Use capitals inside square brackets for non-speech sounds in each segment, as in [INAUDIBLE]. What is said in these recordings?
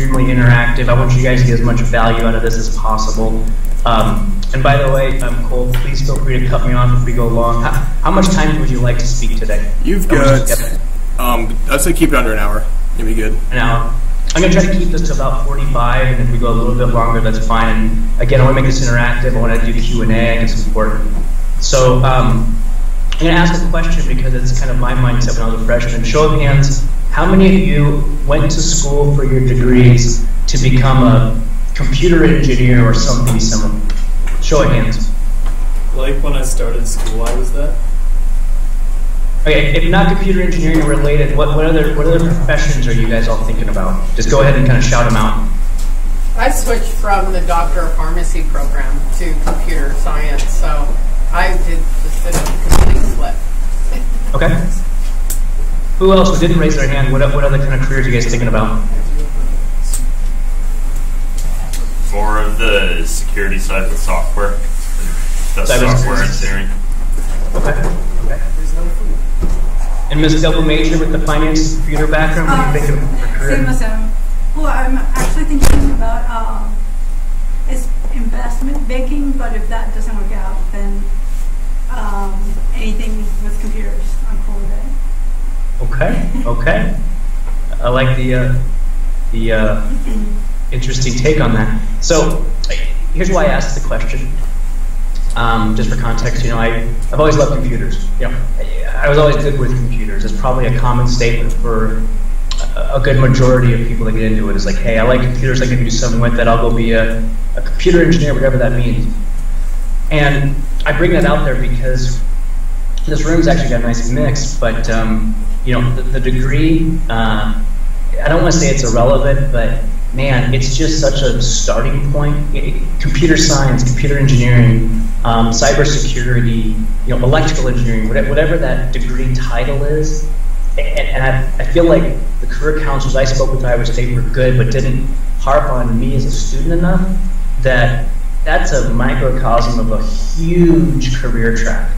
extremely interactive. I want you guys to get as much value out of this as possible. Um, and by the way, um, Cole, please feel free to cut me off if we go long. How, how much time would you like to speak today? You've got, um, I'd say keep it under an hour. You'll be good. An hour. I'm going to try to keep this to about 45, and if we go a little bit longer, that's fine. And again, I want to make this interactive. I want to do Q&A. It's important. So um, I'm going to ask a question because it's kind of my mindset when I was a freshman. Show of hands, how many of you went to school for your degrees to become a computer engineer or something similar? Show of hands. Like when I started school, I was that. Okay, if not computer engineering related, what, what other what other professions are you guys all thinking about? Just go ahead and kind of shout them out. I switched from the doctor of pharmacy program to computer science, so I did just did a complete flip. Okay. Who else who didn't raise their hand? What, what other kind of careers are you guys thinking about? More of the security side with software. The software engineering. Okay. okay. And Ms. Double Major with the finance computer background, what are you thinking of for career? Same as him. Well, I'm actually thinking about um, is investment banking, but if that doesn't work out, then um, anything with computers, cool with it. Okay, okay. I like the uh, the uh, [CLEARS THROAT] interesting take on that. So here's why I asked the question. Um, just for context, you know, I, I've always loved computers. You know, I was always good with computers. It's probably a common statement for a, a good majority of people that get into it. Is like, hey, I like computers. I can do something with that, I'll go be a, a computer engineer, whatever that means. And I bring that out there because this room's actually got a nice mix. But um, you know, the, the degree. Uh, I don't want to say it's irrelevant, but man, it's just such a starting point. It, computer science, computer engineering, um, cybersecurity, you know, electrical engineering, whatever, whatever that degree title is. And, and I, I, feel like the career counselors I spoke with at Iowa State were good, but didn't harp on me as a student enough that that's a microcosm of a huge career track.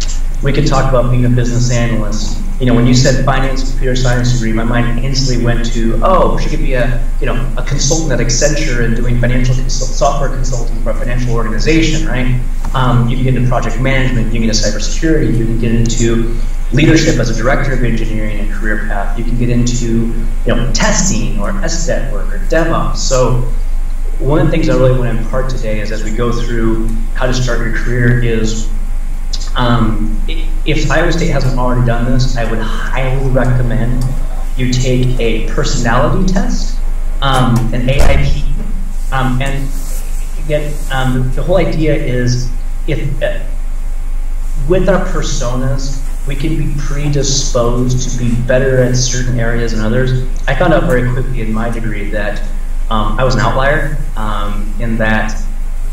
We could talk about being a business analyst, you know, when you said finance computer science degree, my mind instantly went to, oh, she could be a, you know, a consultant at Accenture and doing financial software consulting for a financial organization, right? Um, you can get into project management, you can get into cybersecurity, you can get into leadership as a director of engineering and career path. You can get into, you know, testing or SDET work or DevOps. So one of the things I really want to impart today is as we go through how to start your career is um, if Iowa State hasn't already done this, I would highly recommend you take a personality test, um, an AIP, um, and again, um, the whole idea is if uh, with our personas, we can be predisposed to be better at certain areas than others. I found out very quickly in my degree that um, I was an outlier um, in that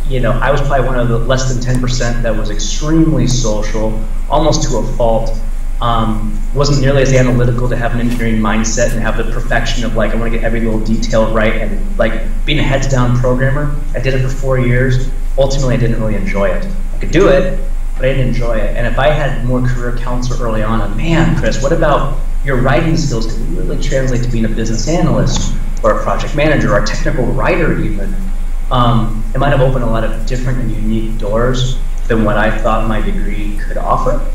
you know, I was probably one of the less than 10% that was extremely social, almost to a fault. Um, wasn't nearly as analytical to have an engineering mindset and have the perfection of like I want to get every little detail right and like being a heads down programmer. I did it for four years. Ultimately, I didn't really enjoy it. I could do it, but I didn't enjoy it. And if I had more career counsel early on, man, Chris, what about your writing skills can really translate to being a business analyst or a project manager or a technical writer even? um, it might have opened a lot of different and unique doors than what I thought my degree could offer.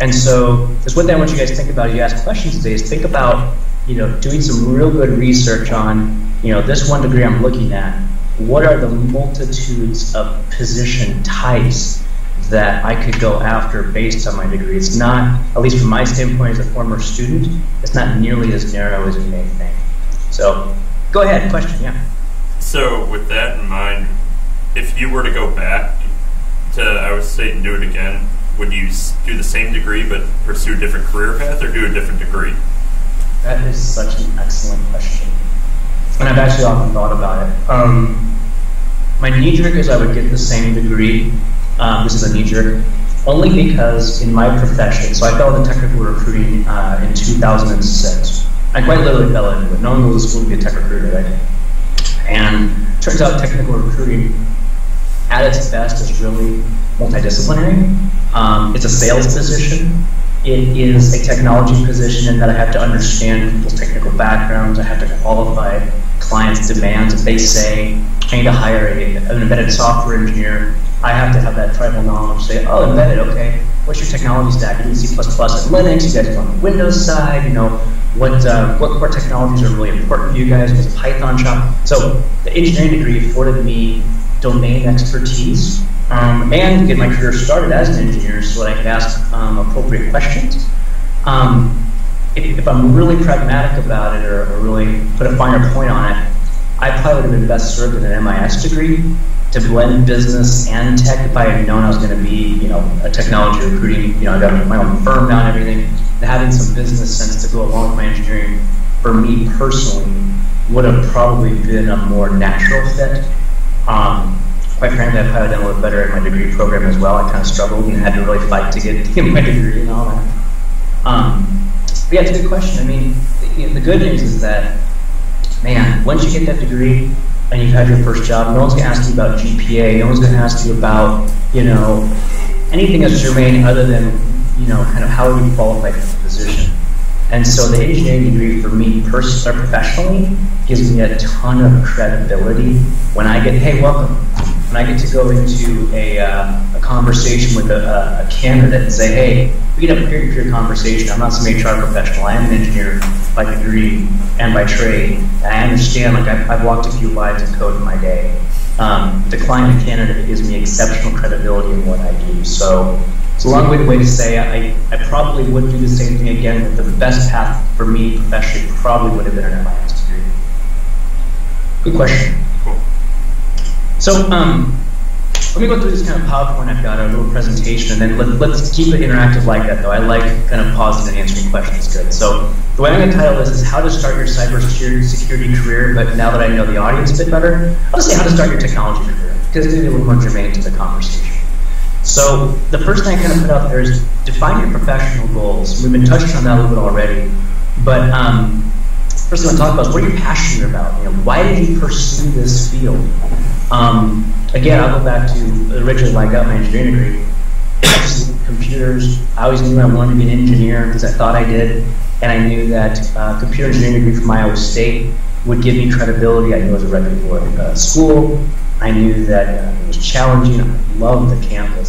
And so, just one thing I want you guys to think about as you ask questions today is think about, you know, doing some real good research on, you know, this one degree I'm looking at. What are the multitudes of position types that I could go after based on my degree? It's not, at least from my standpoint as a former student, it's not nearly as narrow as you may think. So, go ahead, question, yeah. So, with that in mind, if you were to go back to Iowa State and do it again, would you do the same degree but pursue a different career path or do a different degree? That is such an excellent question. And I've actually often thought about it. Um, my knee jerk is I would get the same degree. Um, this is a knee jerk. Only because in my profession, so I fell into technical recruiting uh, in 2006. I quite literally fell into it. No one goes to school to be a tech recruiter, right? And turns out technical recruiting at its best is really multidisciplinary. Um, it's a sales position. It is a technology position in that I have to understand people's technical backgrounds. I have to qualify clients' demands. If they say, I need to hire a, an embedded software engineer, I have to have that tribal knowledge. Say, oh, embedded, okay. What's your technology stack? You do C++ and Linux. You guys are on the Windows side. You know, what uh, what core technologies are really important to you guys? Was Python shop? So the engineering degree afforded me domain expertise um, and get my career started as an engineer so that I could ask um, appropriate questions. Um, if, if, I'm really pragmatic about it or, or, really put a finer point on it, I probably would have been best served in an MIS degree to blend business and tech. If I had known I was going to be, you know, a technology recruiting, you know, I got my own firm now and everything, having some business sense to go along with my engineering, for me personally, would have probably been a more natural fit. Um, quite frankly, I probably done a little better at my degree program as well. I kind of struggled and had to really fight to get, to get my degree and all that. Um, but yeah, it's a good question. I mean, the, the good news is that, man, once you get that degree and you've had your first job, no one's going to ask you about GPA. No one's going to ask you about, you know, anything that's germane other than, you know, kind of how are you qualified for the position. And so the engineering degree for me personally or professionally gives me a ton of credibility when I get, hey, welcome. When I get to go into a, uh, a conversation with a, a, candidate and say, hey, we can have a peer-to-peer conversation. I'm not some HR professional. I am an engineer by degree and by trade. I understand, like, I've, I've walked a few lines of code in my day. Um, decline a candidate gives me exceptional credibility in what I do. So it's a long-winded way to say I, I probably would do the same thing again, but the best path for me professionally probably would have been an MIS degree. Good question. Cool. So um, let me go through this kind of PowerPoint I've got, a little presentation, and then let, let's keep it interactive like that, though. I like kind of pausing and answering questions good. So the way I'm going to title this is How to Start Your Cybersecurity security Career, but now that I know the audience a bit better, I'll just say How to Start Your Technology Career, because it's going to be a little more germane to the conversation. So the first thing I kind of put out there is define your professional goals. We've been touching on that a little bit already, but um, first I want to talk about is what are you passionate about? You know, why did you pursue this field? Um, again, I'll go back to originally when I got my engineering degree. [COUGHS] computers. I always knew I wanted to be an engineer because I thought I did, and I knew that uh, computer engineering degree from Iowa State would give me credibility. I knew it was a reputable uh, school. I knew that it was challenging. I loved the campus.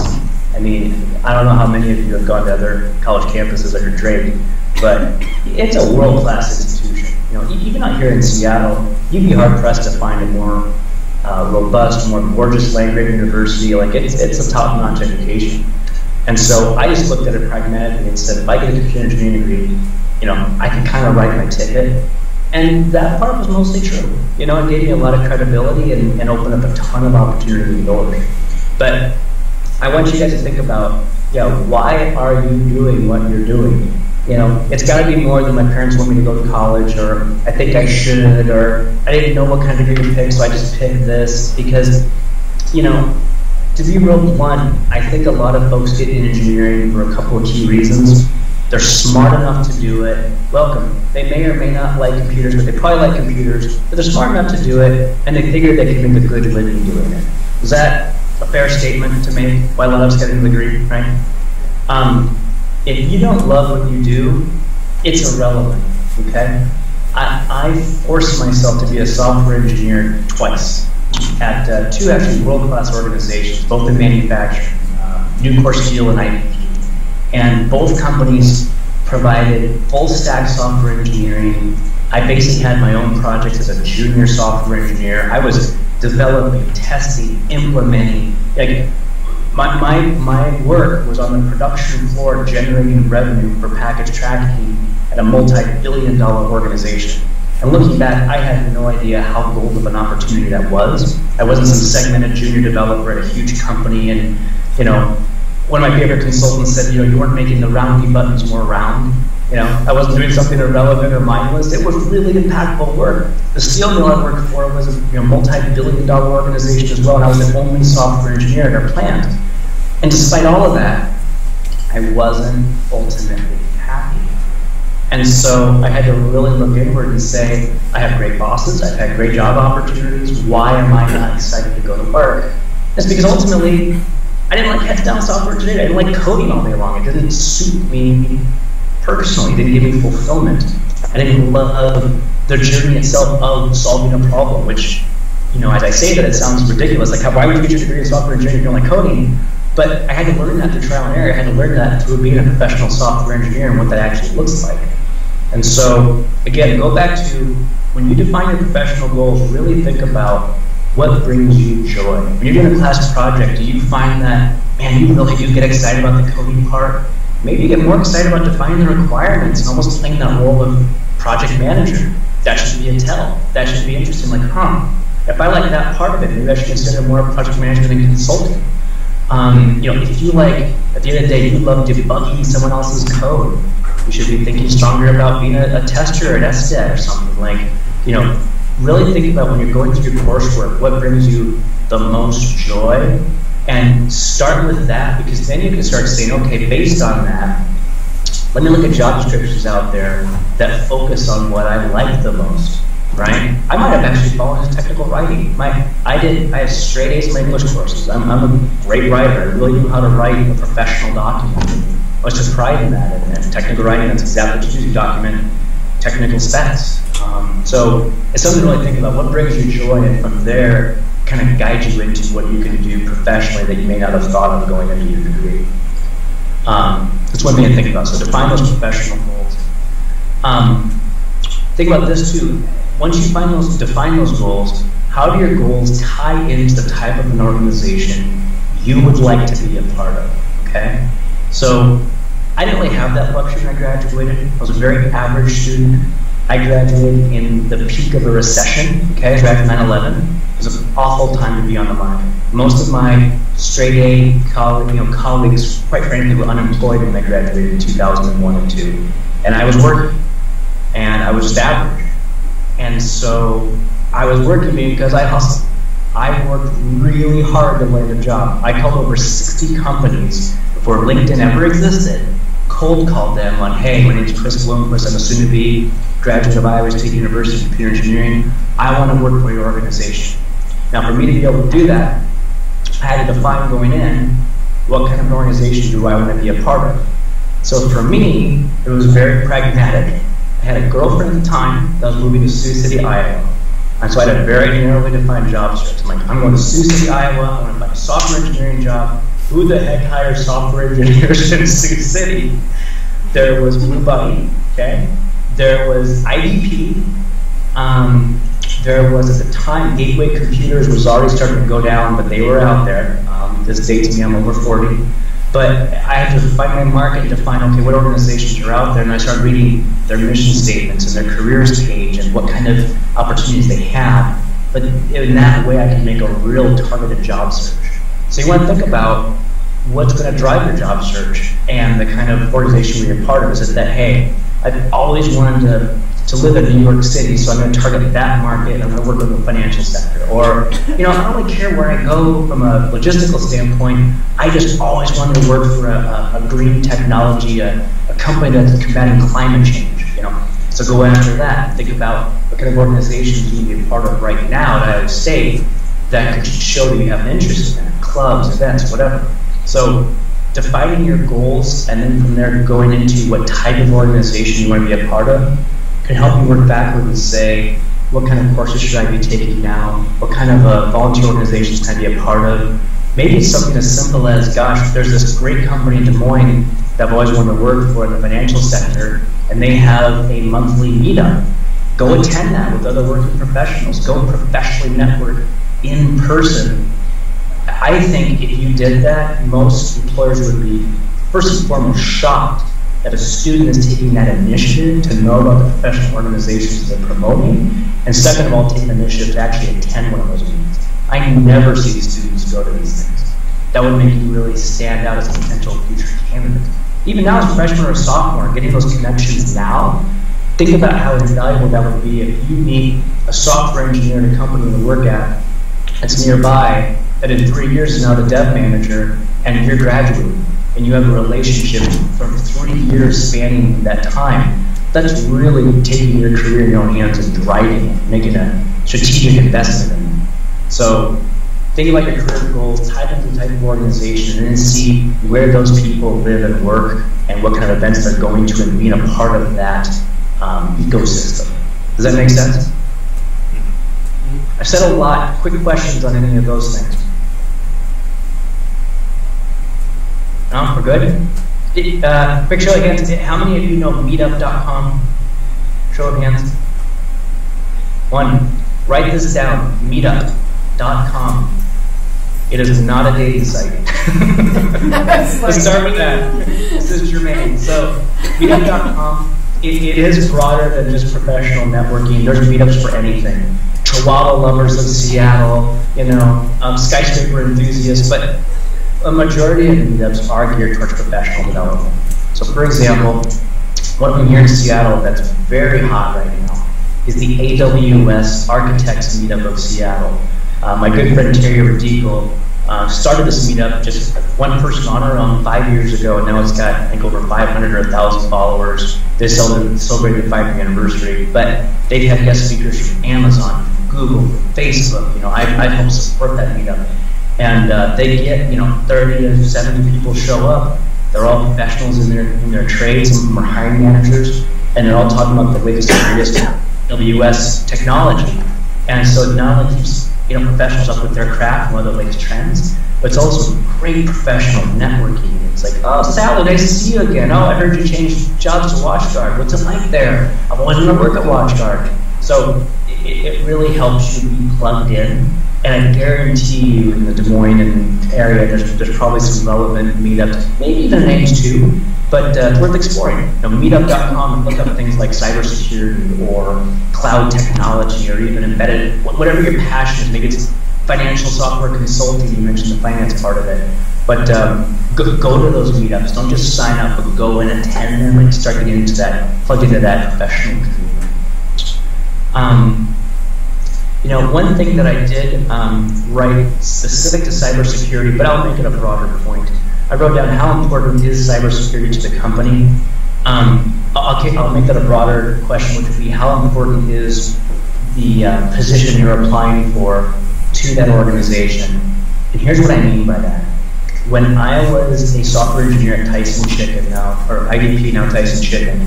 I mean, I don't know how many of you have gone to other college campuses under Drake, but it's a world-class institution. You know, even out here in Seattle, you'd be hard-pressed to find a more uh, robust, more gorgeous land-grant university. Like, it's, it's a top-notch education. And so I just looked at it pragmatically and said, if I get a computer engineering degree, you know, I can kind of write my ticket and that part was mostly true. You know, it gave me a lot of credibility and, and opened up a ton of opportunity doors. But I want you guys to think about, you know, why are you doing what you're doing? You know, it's got to be more than my parents want me to go to college, or I think I should, or I didn't know what kind of degree to pick, so I just picked this. Because, you know, to be real blunt, I think a lot of folks get in engineering for a couple of key reasons. They're smart enough to do it. Welcome. They may or may not like computers, but they probably like computers. But they're smart enough to do it, and they figure they can make a good living doing it. Is that a fair statement to make? Why a lot of us get a degree, right? Um, if you don't love what you do, it's irrelevant. Okay. I, I forced myself to be a software engineer twice at uh, two actually world-class organizations, both in manufacturing, uh, Nucor Steel and IBP. And both companies provided full stack software engineering. I basically had my own projects as a junior software engineer. I was developing, testing, implementing. Like my, my, my work was on the production floor generating revenue for package tracking at a multi-billion dollar organization. And looking back, I had no idea how gold of an opportunity that was. I wasn't some segmented junior developer at a huge company and, you know, one of my favorite consultants said, you know, you weren't making the roundy buttons more round. You know, I wasn't doing something irrelevant or mindless. It was really impactful work. The steel mill I worked for was a you know, multi-billion dollar organization as well, and I was the only software engineer at our plant. And despite all of that, I wasn't ultimately happy. And so I had to really look inward and say, I have great bosses, I've had great job opportunities, why am I not excited to go to work? It's because ultimately I didn't like heads down software today. I didn't like coding all day long. It didn't suit me personally. It didn't give me fulfillment. I didn't love the journey itself of solving a problem, which, you know, as I say that, it sounds ridiculous. Like, how, why would you get your degree in software engineering if you don't like coding? But I had to learn that through trial and error. I had to learn that through being a professional software engineer and what that actually looks like. And so, again, go back to when you define your professional goals, really think about what brings you joy. When you're doing a class project, do you find that, man, you really do get excited about the coding part? Maybe you get more excited about defining the requirements and almost playing that role of project manager. That should be a tell. That should be interesting. Like, huh, if I like that part of it, maybe I should consider more project management and consulting. Um, you know, if you like, at the end of the day, you love debugging someone else's code, you should be thinking stronger about being a, a tester an SDET or something. Like, you know, really think about when you're going through your coursework, what brings you the most joy, and start with that because then you can start saying, okay, based on that, let me look at job descriptions out there that focus on what I like the most right? I might have actually fallen into technical writing. My, I did, I have straight A's in my English courses. I'm, I'm a great writer. I really knew how to write a professional document. I was just pride in that. And, technical writing, that's exactly what you do, document technical specs. Um, so it's something to really think about. What brings you joy? And from there, kind of guide you into what you can do professionally that you may not have thought of going into your degree. Um, that's one thing to think about. So define those professional goals. Um, think about this too once you find those, define those goals, how do your goals tie into the type of an organization you would like to be a part of? Okay, so I didn't really have that luxury when I graduated. I was a very average student. I graduated in the peak of a recession. Okay, I graduated 9/11. It was an awful time to be on the market. Most of my straight A college, you know, colleagues, quite frankly, were unemployed when I graduated in 2001 and 2, and I was working, and I was just average. And so I was working because I hustled. I worked really hard to land a job. I called over 60 companies before LinkedIn ever existed, cold called them on, hey, my name is Chris Bloomquist. I'm a soon to be graduate of Iowa State University in computer engineering. I want to work for your organization. Now, for me to be able to do that, I had to define going in what kind of an organization do I want to be a part of. So for me, it was very pragmatic. I had a girlfriend at the time that was moving to Sioux City, Iowa. And so I had a very narrowly defined job search. I'm like, I'm going to Sioux City, Iowa. I want to find a software engineering job. Who the heck hires software engineers [LAUGHS] in Sioux City? There was Blue okay? There was IBP. Um, there was at the time Gateway Computers was already starting to go down, but they were out there. Um, this dates me, I'm over 40. But I had to find my market to find, okay, what organizations are out there, and I started reading their mission statements and their careers page and what kind of opportunities they have. But in that way, I can make a real targeted job search. So you want to think about what's going to drive your job search and the kind of organization you're part of. Is it that, hey, I've always wanted to to live in New York City, so I'm going to target that market. and I'm going to work with the financial sector. Or, you know, I don't really care where I go from a logistical standpoint. I just always wanted to work for a, a, a green technology, a, a company that's combating climate change. You know, so go after that. Think about what kind of organizations you can be a part of right now at Iowa State that could show that you have an interest in it. Clubs, events, whatever. So defining your goals and then from there going into what type of organization you want to be a part of can help you work backwards and say, what kind of courses should I be taking now? What kind of uh, volunteer organizations can I be a part of? Maybe it's something as simple as, gosh, there's this great company in Des Moines that I've always wanted to work for in the financial sector, and they have a monthly meetup. Go attend that with other working professionals. Go professionally network in person. I think if you did that, most employers would be, first and foremost, shocked that a student is taking that initiative to know about the professional organizations they're promoting, and second of all, taking the initiative to actually attend one of those meetings. I never see students go to these things. That would make you really stand out as a potential future candidate. Even now, as a freshman or a sophomore, getting those connections now, think about how invaluable that would be if you meet a software engineer in a company to work at that's nearby that in three years is now the dev manager and you're graduating and you have a relationship from three years spanning that time, that's really taking your career in your own hands and driving it, making a strategic investment in it. So think about your career goals, tie them to the type of organization, and then see where those people live and work and what kind of events they're going to and being a part of that um, ecosystem. Does that make sense? I've said a lot. Quick questions on any of those things? No, we're good? Uh, quick show of hands. How many of you know meetup.com? Show of hands. One. Write this down. Meetup.com. It is not a dating site. [LAUGHS] Let's start with that. This is germane. So, meetup.com, it, it is broader than just professional networking. There's meetups for anything. Chihuahua lovers of Seattle, you know, um, skyscraper enthusiasts, but a majority of meetups are geared towards professional development. So, for example, one from here in Seattle that's very hot right now is the AWS Architects Meetup of Seattle. Uh, my good friend Terry Radical uh, started this meetup just one person on her own five years ago, and now it's got, I think, over 500 or 1,000 followers. They celebrated the five year anniversary, but they've had guest speakers from Amazon, Google, Facebook. You know, I, I help support that meetup. And uh, they get, you know, 30 to 70 people show up. They're all professionals in their in their trades. Some of them are hiring managers, and they're all talking about the latest and greatest AWS technology. And so it not only keeps you know professionals up with their craft and what are the latest trends, but it's also great professional networking. It's like, oh, Sally, nice to see you again. Oh, I heard you changed jobs to WatchGuard. What's it like there? I've wanted to work at WatchGuard. So it, it really helps you be plugged in and I guarantee you in the Des Moines area, there's, there's probably some relevant meetups, maybe even Ames too, but uh, worth exploring. You know, meetup.com and look up things like cybersecurity or cloud technology or even embedded, whatever your passion is. Maybe it's financial software consulting, you mentioned the finance part of it. But um, go, go, to those meetups. Don't just sign up, but go and attend them and start getting into that, plug into that professional community. Um, you know, one thing that I did um, write specific to cybersecurity, but I'll make it a broader point. I wrote down how important is cybersecurity to the company. Um, I'll, I'll, make that a broader question, which would be how important is the uh, position you're applying for to that organization. And here's what I mean by that. When I was a software engineer at Tyson Chicken now, or IBP now Tyson Chicken,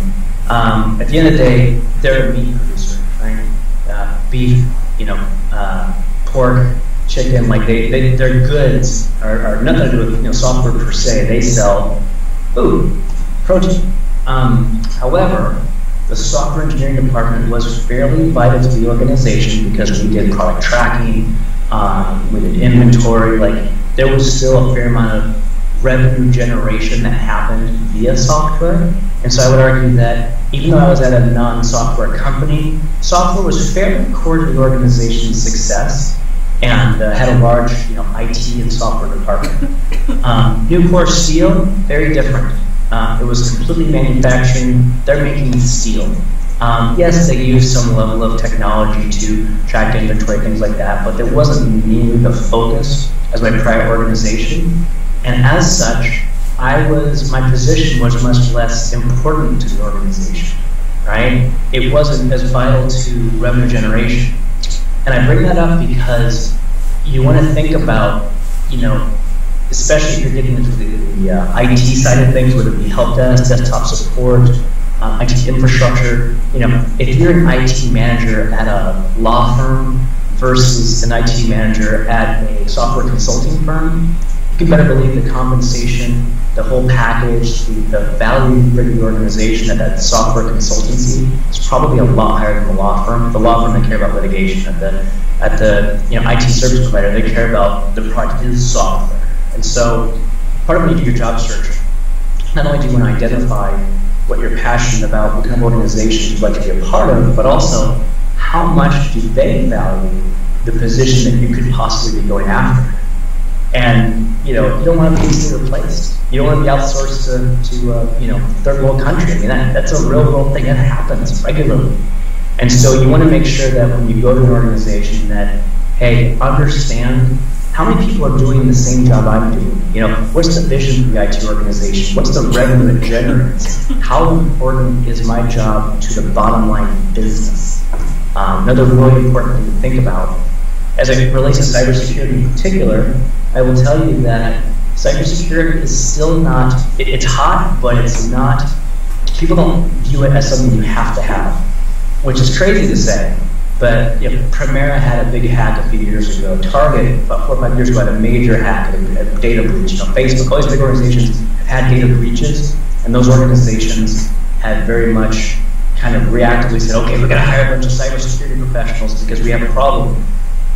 um, at the end of the day, they're a meat producer, right? Uh, beef, you know, uh, pork, chicken, like they, they their goods are, are nothing to do with you know software per se. They sell food, protein. Um, however, the software engineering department was fairly vital to the organization because we did product tracking, um, we did inventory. Like there was still a fair amount of revenue generation that happened via software. And so I would argue that even though I was at a non-software company, software was fairly core to the organization's success and uh, had a large you know, IT and software department. [LAUGHS] Um, Nucor Steel, very different. Uh, it was completely manufacturing. They're making steel. Um, yes, they used some level of technology to track inventory, things like that, but there wasn't nearly the focus as my prior organization. And as such, I was my position was much less important to the organization, right? It wasn't as vital to revenue generation. And I bring that up because you want to think about, you know, especially if you're getting into the, the uh, IT side of things, whether it be help desk, desktop support, uh, IT infrastructure. You know, if you're an IT manager at a law firm versus an IT manager at a software consulting firm, you better believe the compensation the whole package, the, the value to the organization at that software consultancy is probably a lot higher than the law firm. The law firm, they care about litigation. At the, at the you know, IT service provider, they care about the product is software. And so part of when you do your job search, not only do you want to identify what you're passionate about, what kind of organization you'd like to be a part of, but also how much do they value the position that you could possibly be going after. And you know, you don't want to be replaced. You don't want to be outsourced to, to uh, you know, third world country. I mean, that, that's a real world thing that happens regularly. And so you want to make sure that when you go to an organization that, hey, understand how many people are doing the same job I'm doing? You know, what's the vision for the IT organization? What's the revenue it generates? How important is my job to the bottom line business? Um, another really important thing to think about as it relates to cybersecurity in particular, I will tell you that cybersecurity is still not, it, it's hot, but it's not, people don't view it as something you have to have, which is crazy to say. But you know, Premera had a big hack a few years ago. Target, about four or five years ago, had a major hack, a data breach. You know, Facebook, all these big organizations have had data breaches, and those organizations had very much kind of reactively said, okay, we're going to hire a bunch of cybersecurity professionals because we have a problem.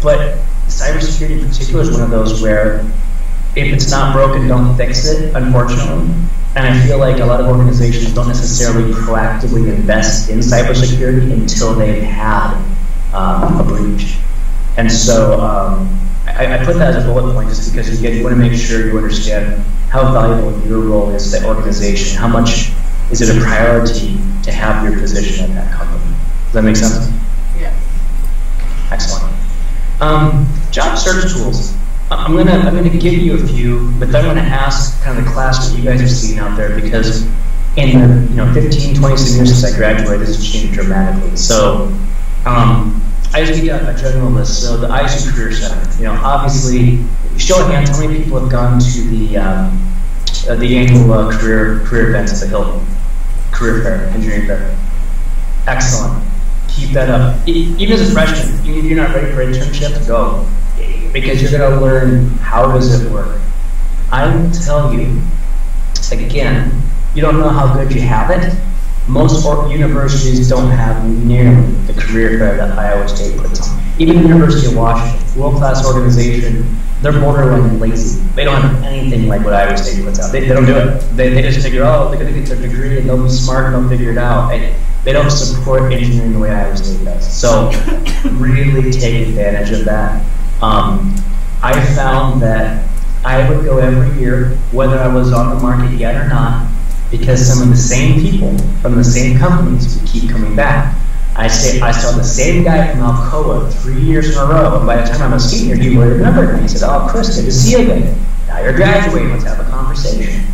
But cybersecurity in particular is one of those where if it's not broken, don't fix it, unfortunately. And I feel like a lot of organizations don't necessarily proactively invest in cybersecurity until they've had um, a breach. And so um, I, I, put that as a bullet point just because again, you want to make sure you understand how valuable your role is to the organization, how much is it a priority to have your position at that company. Does that make sense? Yeah. Excellent. Um, job search tools. I'm gonna I'm gonna give you a few, but then I'm gonna ask kind of the class what you guys have seen out there because in the you know 15, 20 years since I graduated, this has changed dramatically. So um, I just give a, a general list. So the ISU Career Center, you know, obviously, show of hands, how many people have gone to the um, uh, the annual uh, career career events at the Hilton Career Fair, Engineering Fair? Excellent. Keep that up. Even as a freshman, if you're not ready for internship, go because you're going to learn how does it work. I will tell you again, you don't know how good you have it. Most universities don't have nearly the career fair that Iowa State puts on. Even the University of Washington, world-class organization, they're borderline lazy. They don't have anything like what Iowa State puts out. They, they don't do it. They, they just figure, oh, they're going to get their degree and they'll be smart and they'll figure it out. And they don't support engineering the way Iowa State does. So [LAUGHS] really take advantage of that. Um, I found that I would go every year, whether I was on the market yet or not, because some of the same people from the same companies would keep coming back. I say I saw the same guy from Alcoa three years in a row, and by the time I'm a senior, he would remember me. He said, "Oh, Chris, good to see you again. Now you're graduating. Let's have a conversation."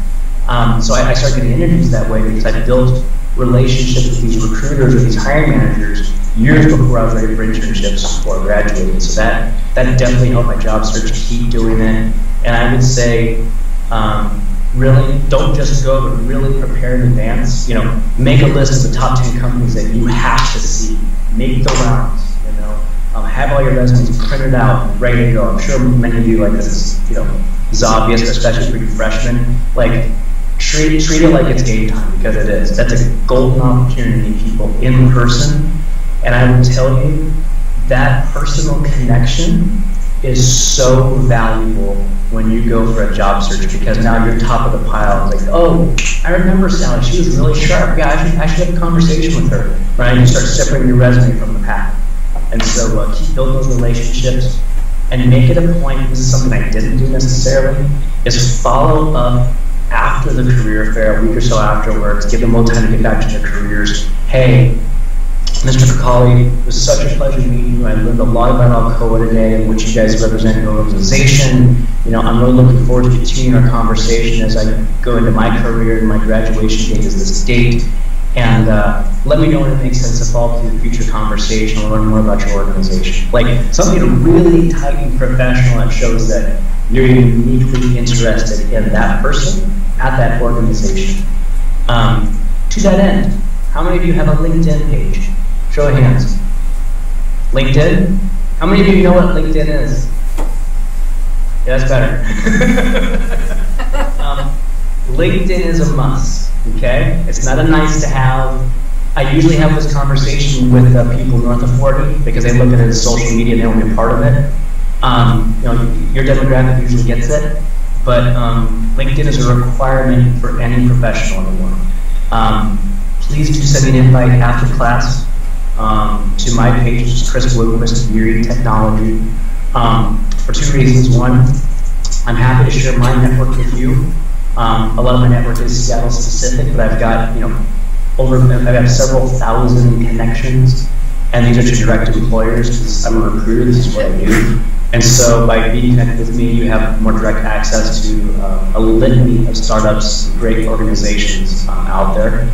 Um, so I, I started getting interviews that way because I built relationships with these recruiters or these hiring managers years before I was ready for internships before graduating. So that that definitely helped my job search. Keep doing it, and I would say. Um, really don't just go, but really prepare in advance. You know, make a list of the top 10 companies that you have to see. Make the rounds, you know. Um, have all your resumes printed out, ready to go. I'm sure many of you, like this is, you know, is obvious, especially for you freshmen. Like, treat, treat it like it's game time, because it is. That's a golden opportunity people in person. And I will tell you, that personal connection is so valuable when you go for a job search because now you're top of the pile. Like, oh, I remember Sally. She was really sharp. Yeah, I should, I should have a conversation with her. Right? You start separating your resume from the pack. And so uh, keep building those relationships and make it a point. This is something I didn't do necessarily. Is follow up after the career fair, a week or so afterwards. Give them a little time to get back to their careers. Hey, Mr. Kakali, it was such a pleasure meeting you. I learned a lot about Alcoa today and what you guys represent in your organization. You know, I'm really looking forward to continuing our conversation as I go into my career and my graduation date is this date. And uh, let me know when it makes sense to follow through the future conversation or learn more about your organization. Like something really tight and professional that shows that you're uniquely interested in that person at that organization. Um, to that end, how many of you have a LinkedIn page? Show of hands. LinkedIn? How many of you know what LinkedIn is? Yeah, that's better. [LAUGHS] um, LinkedIn is a must, okay? It's not a nice to have. I usually have this conversation with uh, people north of 40 because they look at it as social media and they want to be part of it. Um, you know, your demographic usually gets it, but um, LinkedIn is a requirement for any professional in the world. Um, please do send me an invite after class um, to my page, which is Chris Bloomquist, Viri Technology, um, for two reasons. One, I'm happy to share my network with you. Um, a lot of my network is Seattle specific, but I've got, you know, over, I've got several thousand connections, and these are to direct employers because I'm a recruiter, this is what I do. And so by being connected with me, you have more direct access to uh, a litany of startups, great organizations um, out there.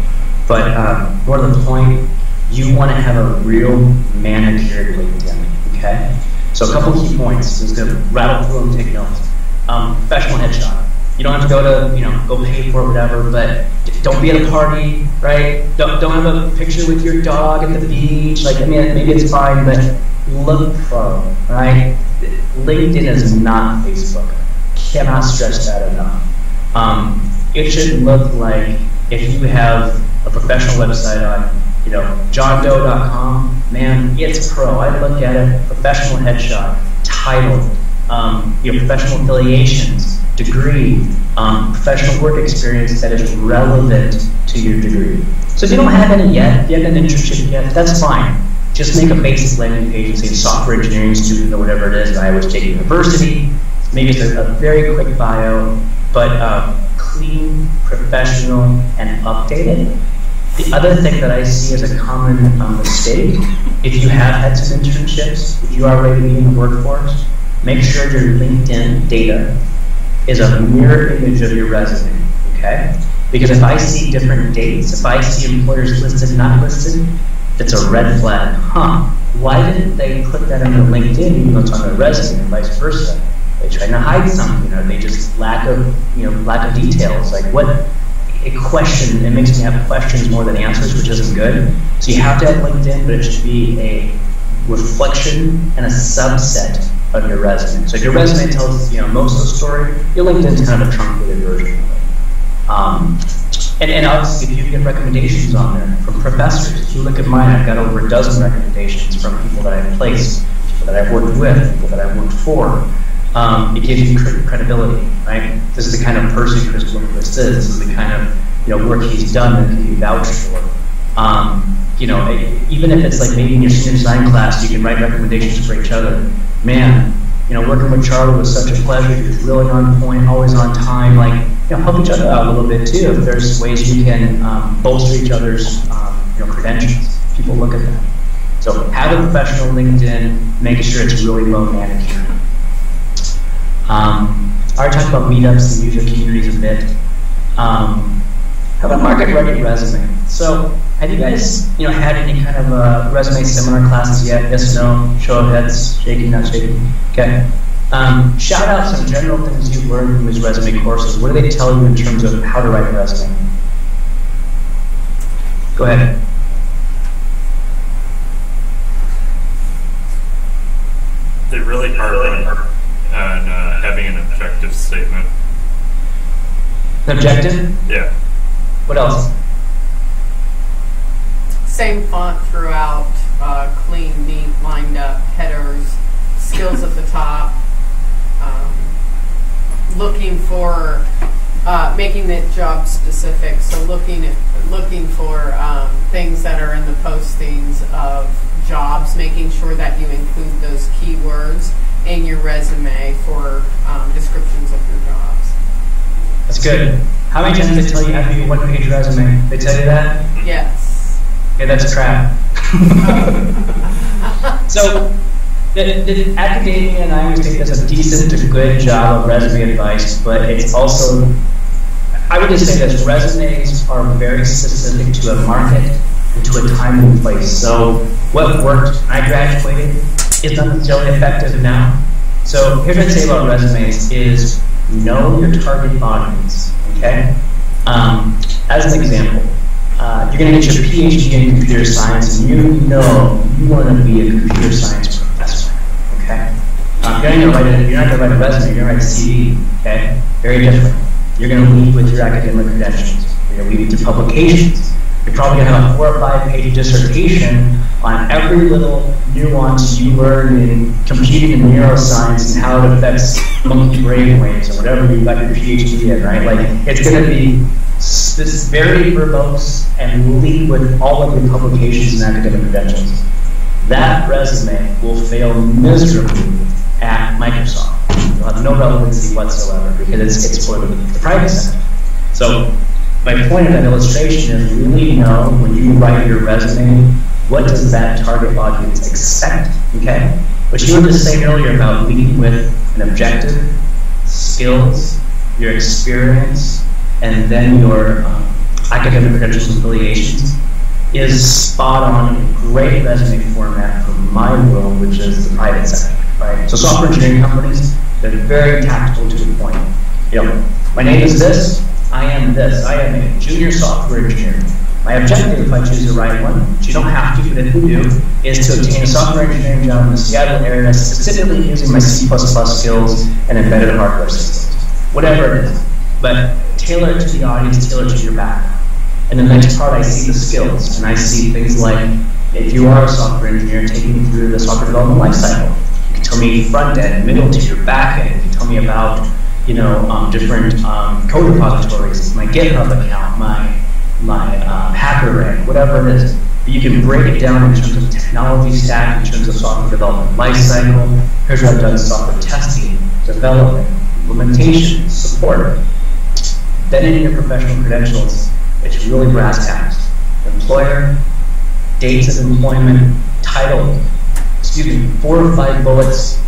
But uh, more to the point, you want to have a real manicured LinkedIn, okay? So a couple key points. Just gonna rattle through them, take notes. Um, professional headshot. You don't have to go to, you know, go pay for it, whatever, but don't be at a party, right? Don't, don't have a picture with your dog at the beach. Like, I mean, maybe it's fine, but look pro, right? LinkedIn is not Facebook. Cannot stress that enough. Um, it should look like if you have a professional website on, you know, johndoe.com, man, it's pro. I look at it, professional headshot, title, um, your professional affiliations, degree, um, professional work experience that is relevant to your degree. So if you don't have any yet, if you haven't an internship yet, that's fine. Just make a basic landing page and say software engineering student or whatever it is at Iowa State University. Maybe it's a, a very quick bio, but uh, clean, professional, and updated. The other thing that I see as a common um, mistake, if you have had some internships, if you are ready to be in the workforce, make sure your LinkedIn data is a mirror image of your resume, okay? Because if I see different dates, if I see employers listed, not listed, it's a red flag. Huh, why didn't they put that on their LinkedIn even though it's on their resume and vice versa? Are they trying to hide something? Are they just lack of, you know, lack of details? Like what, a question, it makes me have questions more than answers, which isn't good. So you have to have LinkedIn, but it should be a reflection and a subset of your resume. So if your resume tells you know most of the story, your LinkedIn is kind of a truncated version of it. Um, and, and obviously, if you get recommendations on there from professors, if you look at mine, I've got over a dozen recommendations from people that I've placed, people that I've worked with, people that I've worked for. Um, it gives you credibility, right? This is the kind of person Chris Bloomquist is. This is the kind of you know work he's done that can be vouched for. Um, you know, even if it's like maybe in your senior design class, you can write recommendations for each other. Man, you know, working with Charlie was such a pleasure. He was really on point, always on time. Like, you know, help each other out a little bit too. If there's ways you can um, bolster each other's, um, you know, credentials, people look at that. So have a professional LinkedIn, making sure it's really well manicured. Um, I already talked about meetups and user communities a bit. Um, how about market ready resume? So have you guys, you know, had any kind of uh, resume seminar classes yet? Yes, no, show of heads, shaking, not shaking. Okay. Um, shout out some general things you've learned from these resume courses. What do they tell you in terms of how to write a resume? Go ahead. They really harp on, on uh, having an objective statement. An objective? Yeah. What else? Same font throughout, uh, clean, neat, lined up, headers, skills at the top. Um, looking for, uh, making it job specific. So looking at, looking for um, things that are in the postings of jobs, making sure that you include those keywords in your resume for um, descriptions of your jobs. That's good. How many times did they tell you how to do a one-page resume? They tell you that? Yes. Okay, that's crap. [LAUGHS] so, the, the academia and Iowa State does a decent to good job of resume advice, but it's also, I would just say this, resumes are very specific to a market and to a time and place. So, what worked when I graduated is not necessarily effective now. So, here's what I'd say about resumes is know your target audience, okay? Um, as an example, uh, you're going to get your PhD in computer science, and you know you want to be a computer science professor. Okay, um, you're not a, you're not going to write a resume. You're going to write a CV. Okay, very different. You're going to lead with your academic credentials. You're going to lead to publications. You're probably going to have a four or five page dissertation on every little nuance you learn in computing and neuroscience and how it affects monkey brain waves or whatever you got your PhD in, right? Like, it's going to be this very verbose and lead with all of your publications and academic credentials. That resume will fail miserably at Microsoft. It'll have no relevancy whatsoever because it's, it's for the private sector. So my point of that illustration is really know when you write your resume, what does that target audience expect, okay? What you were just saying earlier about leading with an objective, skills, your experience, and then your um, academic credentials and affiliations is spot on, great resume format for my world, which is the private sector. right? So software engineering companies, they're very tactical to the point. You know, my name is this, I am this, I am a junior software engineer. My objective, if I choose the right one, which you don't have to, but if you do, is to obtain a software engineering job in the Seattle area, specifically using my C++ skills and embedded hardware systems. Whatever it is. But tailor it to the audience, tailor it to your background. And the next part, I see the skills, and I see things like if you are a software engineer, taking me through the software development lifecycle. You can tell me front end, middle to your back end. You can tell me about you know um, different um, code repositories, my GitHub account, my my um, HackerRank, whatever it is. But you can break it down in terms of technology stack, in terms of software development lifecycle. Here's where I've done software testing, development, implementation, support. Then in your professional credentials, it's really brass tacks. Employer, dates of employment, title, excuse me, four or five bullets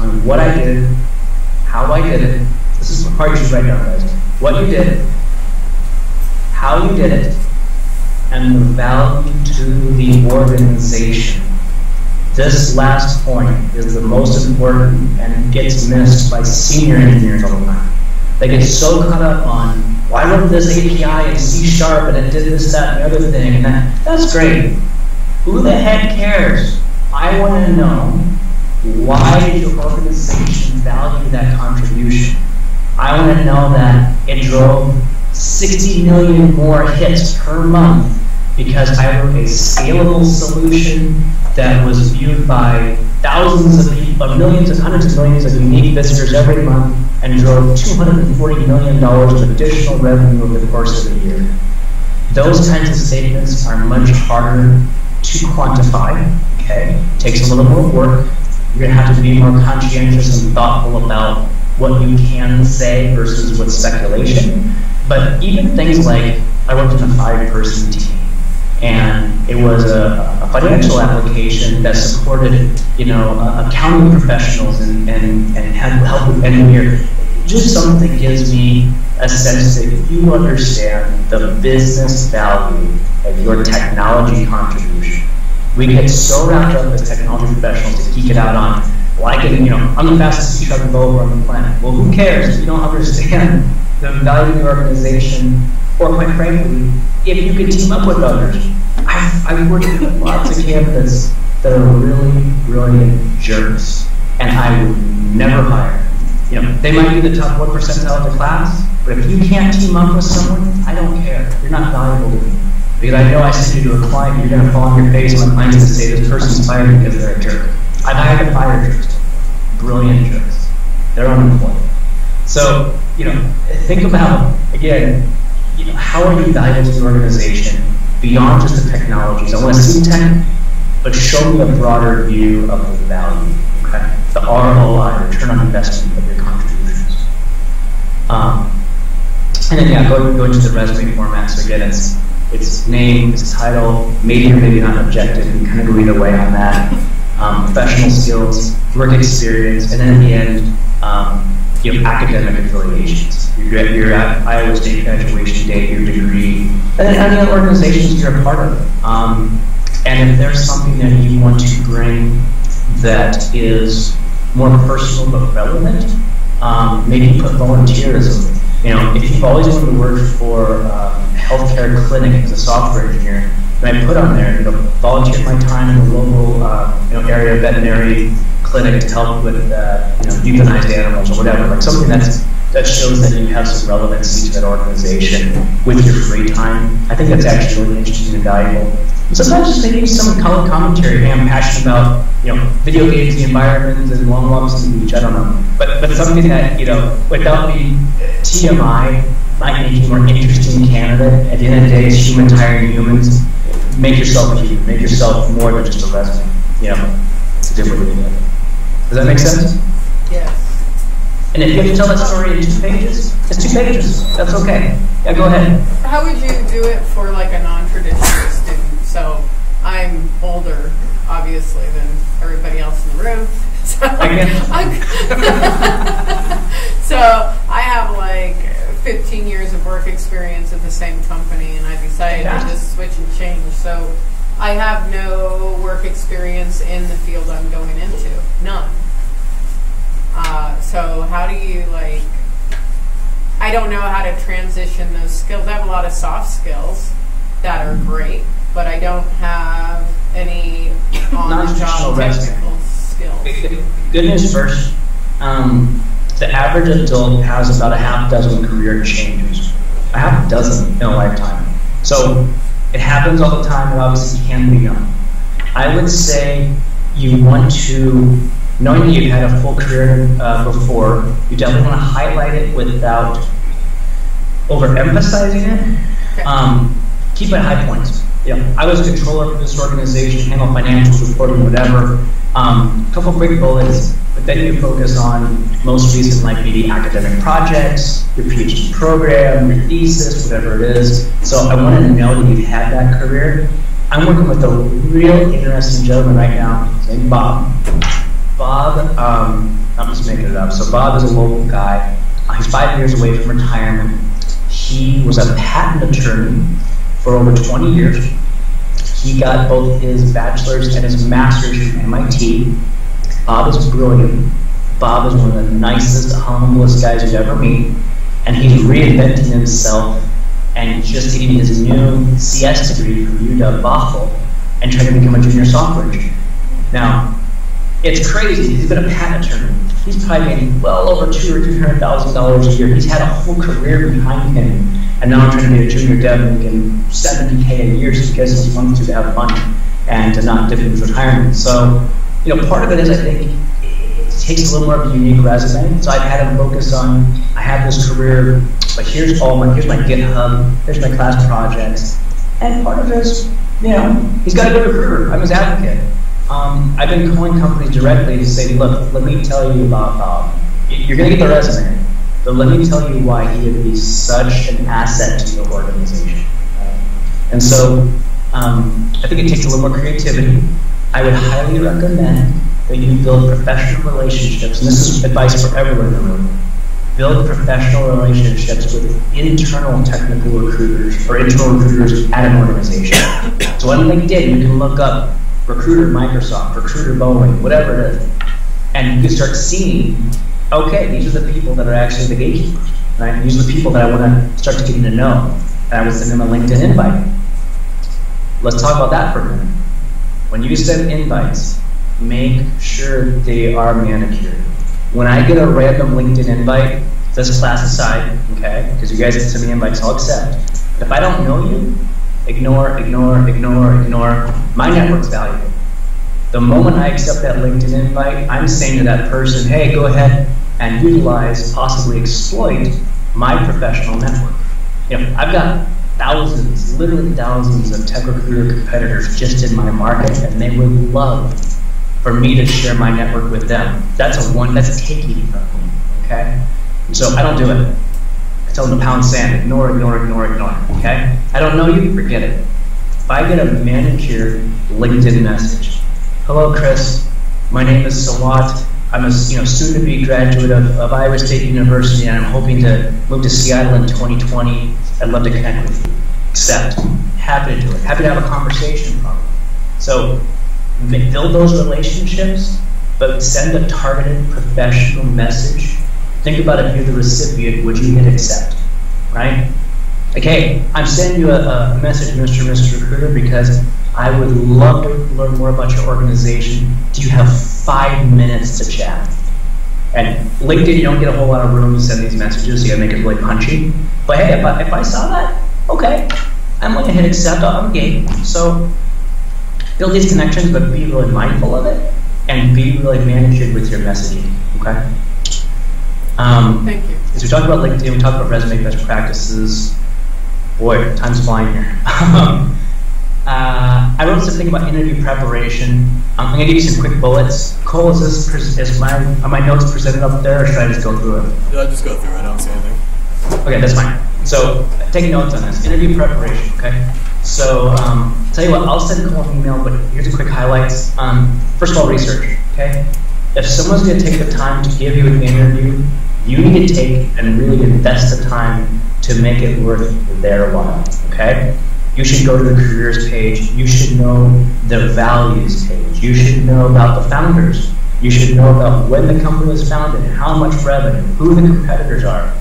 on what I did, how I did it. This is you should write down, guys. What you did, how you did it, and the value to the organization. This last point is the most important and gets missed by senior engineers all the time. They get so caught up on, why wrote this API in C sharp and it did this, that, and the other thing, and that, that's great. Who the heck cares? I want to know why did your organization value that contribution? I want to know that it drove 60 million more hits per month because I wrote a scalable solution that was viewed by thousands of people, millions and hundreds of millions of unique visitors every month and drove $240 million of additional revenue over the course of the year. Those kinds of statements are much harder to quantify, okay? Takes a little more work. You're gonna have to be more conscientious and thoughtful about what you can say versus what's speculation. But even things like, I worked in a five-person team, and it was a, a, financial application that supported, you know, uh, accounting professionals and, and, and help with engineer. Just something gives me a sense that you understand the business value of your technology contribution. We get so wrapped up as technology professionals to geek it out on, like it, you know, I'm the fastest C-sharp developer on the planet. Well, who cares if you don't understand the value of the organization, or quite frankly, if you can team up with others. I've, I've worked with lots of candidates that are really brilliant jerks, and I would never hire. You know, they might be the top one percentile of the class, but if you can't team up with someone, I don't care. You're not valuable to me. Because I know I you to a client, you're going to fall on your face when client's to say this person's fired because they're a jerk. I've hired to fire jerks, brilliant jerks. They're unemployed. So, you know, think about, again, you know, how are you valuable to the organization beyond just the technologies? I want to see tech, but show me a broader view of the value, okay? The ROI, return on investment of your contributions. Um, and then, yeah, go, go into the resume format. So again, it's its name, its title, maybe or maybe not objective. You kind of go either way on that. Um, professional skills, work experience, and then in the end, um, you have academic affiliations. Your, your Iowa State graduation date, your degree, and any other organizations you're a part of. Um, and if there's something that you want to bring that is more personal but relevant, um, maybe put volunteerism. You know, if you've always wanted to work for um, a healthcare clinic as a software engineer, and I put on there, you know, volunteer my time in the local uh, you know, area veterinary clinic to help with uh, you know, euthanized animals or whatever, like something that's that shows that you have some relevancy to that organization with your free time. I think that's actually really interesting and valuable. Sometimes just maybe some color commentary. Hey, I'm passionate about you know video games, the environment, and long walks on the beach. I don't know, but but something that you know without being TMI might make you more interesting candidate. At the end of the day, it's humans hiring humans. Make yourself a human. Make yourself more than just a resume. You know, it's a different thing. Does that make sense? Yes. And if you have to tell that story in two pages, it's two pages. That's okay. Yeah, go ahead. How would you do it for like a non-traditional student? So I'm older, obviously, than everybody else in the room. [LAUGHS] So, I [LAUGHS] so I have like 15 years of work experience at the same company, and I decided Yeah. to just switch and change. So I have no work experience in the field I'm going into, none. So how do you like? I don't know how to transition those skills. I have a lot of soft skills that are great, but I don't have any [COUGHS] Non-traditional on-the-job resume. technical skills. Good news first. Um, the average adult has about a half dozen career changes. A half dozen in a lifetime. So it happens all the time. It obviously can be done. I would say you want to, knowing that you've had a full career uh, before, you definitely want to highlight it without overemphasizing it. Um, keep it high points. You know, I was a controller for this organization, handle financials, reporting, whatever. Um, couple quick bullets, but then you focus on most recent, like maybe academic projects, your PhD program, your thesis, whatever it is. So I wanted to know that you've had that career. I'm working with a real interesting gentleman right now, his name's Bob. Bob, um, I'm just making it up. So Bob is a local guy. Uh, He's five years away from retirement. He was a patent attorney for over 20 years. He got both his bachelor's and his master's from MIT. Bob is brilliant. Bob is one of the nicest, humblest guys you'd ever meet. And he's reinventing himself and just getting his new CS degree from UW Bothell and trying to become a junior software engineer. Now, it's crazy. He's been a patent attorney. He's probably making well over two or three hundred thousand dollars a year. He's had a whole career behind him, and now I'm trying to be a junior dev making seventy k a year just because he wants to have fun and to not dip into retirement. So, you know, part of it is I think it takes a little more of a unique resume. So I've had him focus on I have this career, but here's all my here's my GitHub, here's my class projects, and part of it is you know he's got a good recruiter. I'm his advocate. Um, I've been calling companies directly to say, look, let me tell you about, um, you're going to get the resume, but let me tell you why he would be such an asset to your organization. And so um, I think it takes a little more creativity. I would highly recommend that you build professional relationships, and this is advice for everyone in the room. Build professional relationships with internal technical recruiters or internal recruiters at an organization. So on LinkedIn, you can look up recruiter Microsoft, recruiter Boeing, whatever it is, and you can start seeing, okay, these are the people that are actually the gatekeepers, right? These are the people that I want to start getting to know, and I would send them a LinkedIn invite. Let's talk about that for a minute. When you send invites, make sure they are manicured. When I get a random LinkedIn invite, this class aside, okay, because you guys send me invites, I'll accept. But If I don't know you, ignore, ignore, ignore, ignore. My network's valuable. The moment I accept that LinkedIn invite, I'm saying to that person, hey, go ahead and utilize, possibly exploit my professional network. You know, I've got thousands, literally thousands of tech recruiter competitors just in my market, and they would love for me to share my network with them. That's a one, that's taking from me, okay? So I don't do it. I tell them to pound sand, ignore, ignore, ignore, ignore, okay? I don't know you, forget it. If I get a manicured LinkedIn message, hello Chris, my name is Sawat. I'm a you know soon-to-be graduate of, of Iowa State University, and I'm hoping to move to Seattle in 2020. I'd love to connect with you. Accept. Happy to do it. Happy to have a conversation. Probably. So build those relationships, but send a targeted professional message. Think about if you're the recipient, would you hit accept? Right? Hey, I'm sending you a, a message, Mr. and Mr. Recruiter, because I would love to learn more about your organization. Do you have five minutes to chat? And LinkedIn, you don't get a whole lot of room to send these messages, so you gotta make it really punchy. But hey, if I, if I saw that, okay, I'm gonna hit accept, I'm game. So build these connections, but be really mindful of it, and be really managed with your messaging, okay? Um, Thank you. as we talk about LinkedIn, we talk about resume best practices. Boy, time's flying here. Um, [LAUGHS] uh, I wrote something about interview preparation. Um, I'm going to give you some quick bullets. Cole, is this pres- is my are my notes presented up there, or should I just go through it? Yeah, I'll just go through. it. I don't see anything. Okay, that's fine. So take notes on this. Interview preparation, okay? So um, tell you what, I'll send Cole an email, but here's the quick highlights. Um, first of all, research, okay? If someone's going to take the time to give you an interview, you need to take and really invest the time to make it worth their while, okay? You should go to the careers page. You should know the values page. You should know about the founders. You should know about when the company was founded, how much revenue, who the competitors are,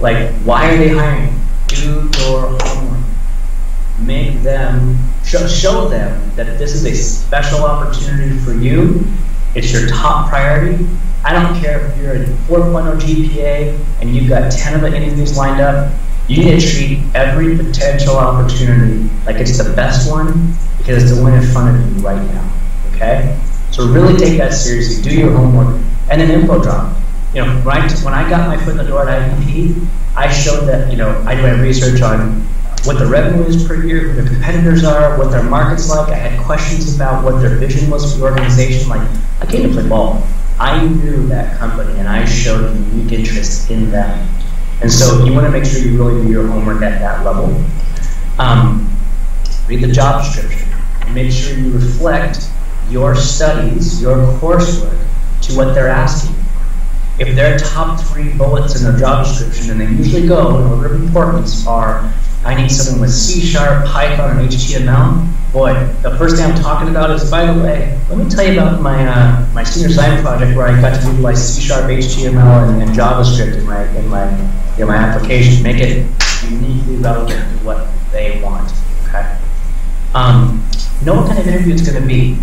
like why are they hiring? Do your homework. Make them show, show them that this is a special opportunity for you. It's your top priority. I don't care if you're oh a 4.0 GPA and you've got 10 of the interviews lined up. You need to treat every potential opportunity like it's the best one because it's the one in front of you right now. Okay? So really take that seriously. Do your homework. And then info drop. You know, right when I got my foot in the door at IBP, I showed that, you know, I do my research on what the revenue is per year, who the competitors are, what their market's like. I had questions about what their vision was for the organization. Like, I came to play ball. I knew that company and I showed unique interest in them. And so you want to make sure you really do your homework at that level. Um, read the job description. Make sure you reflect your studies, your coursework, to what they're asking. If their top three bullets in their job description, and they usually go in order of importance, are I need someone with C Sharp, Python, and HTML. Boy, the first thing I'm talking about is, by the way, let me tell you about my uh, my senior design project where I got to utilize C Sharp, HTML, and, and JavaScript in my in my in my application. To make it uniquely relevant to what they want. Okay. Um, know what kind of interview it's going to be.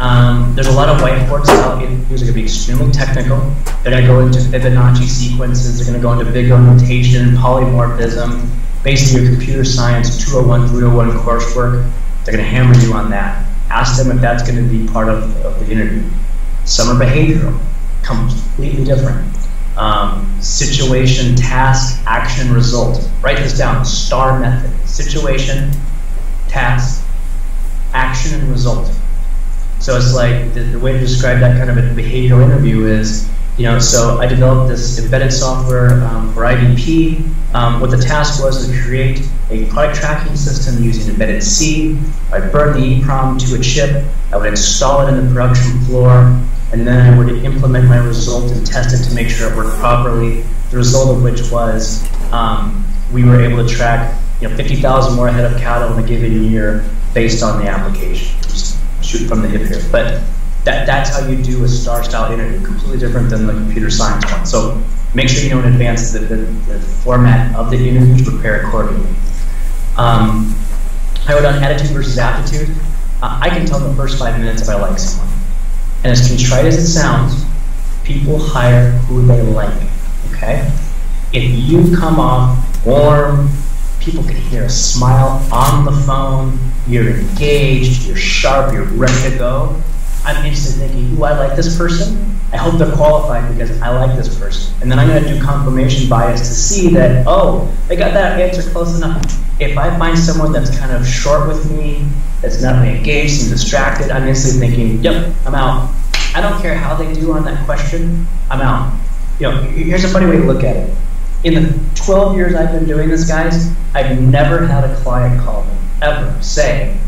Um, there's a lot of whiteboards out. Interviews are going to be extremely technical. They're going to go into Fibonacci sequences. They're going to go into big notation, polymorphism on your computer science 201, 301 coursework, they're going to hammer you on that. Ask them if that's going to be part of, of the interview. Some are behavioral, completely different. Um, situation, task, action, result. Write this down. STAR method. Situation, task, action, and result. So it's like the, the way to describe that kind of a behavioral interview is you know, so I developed this embedded software um, for IBP. Um, what the task was to create a product tracking system using embedded C. I'd burn the EEPROM to a chip. I would install it in the production floor, and then I would implement my result and test it to make sure it worked properly. The result of which was um, we were able to track you know 50,000 more head of cattle in a given year based on the application. Just shoot from the hip here, but that, that's how you do a star style interview, completely different than the computer science one. So make sure you know in advance the, the, the format of the interview prepare accordingly. Um, I wrote on attitude versus aptitude. Uh, I can tell in the first five minutes if I like someone. And as contrite as it sounds, people hire who they like. Okay? If you come off warm, people can hear a smile on the phone, you're engaged, you're sharp, you're ready to go, I'm instantly thinking, ooh, I like this person. I hope they're qualified because I like this person. And then I'm going to do confirmation bias to see that, oh, I got that answer close enough. If I find someone that's kind of short with me, that's not really engaged and distracted, I'm instantly thinking, yep, I'm out. I don't care how they do on that question, I'm out. You know, here's a funny way to look at it. In the 12 years I've been doing this, guys, I've never had a client call me, ever, say,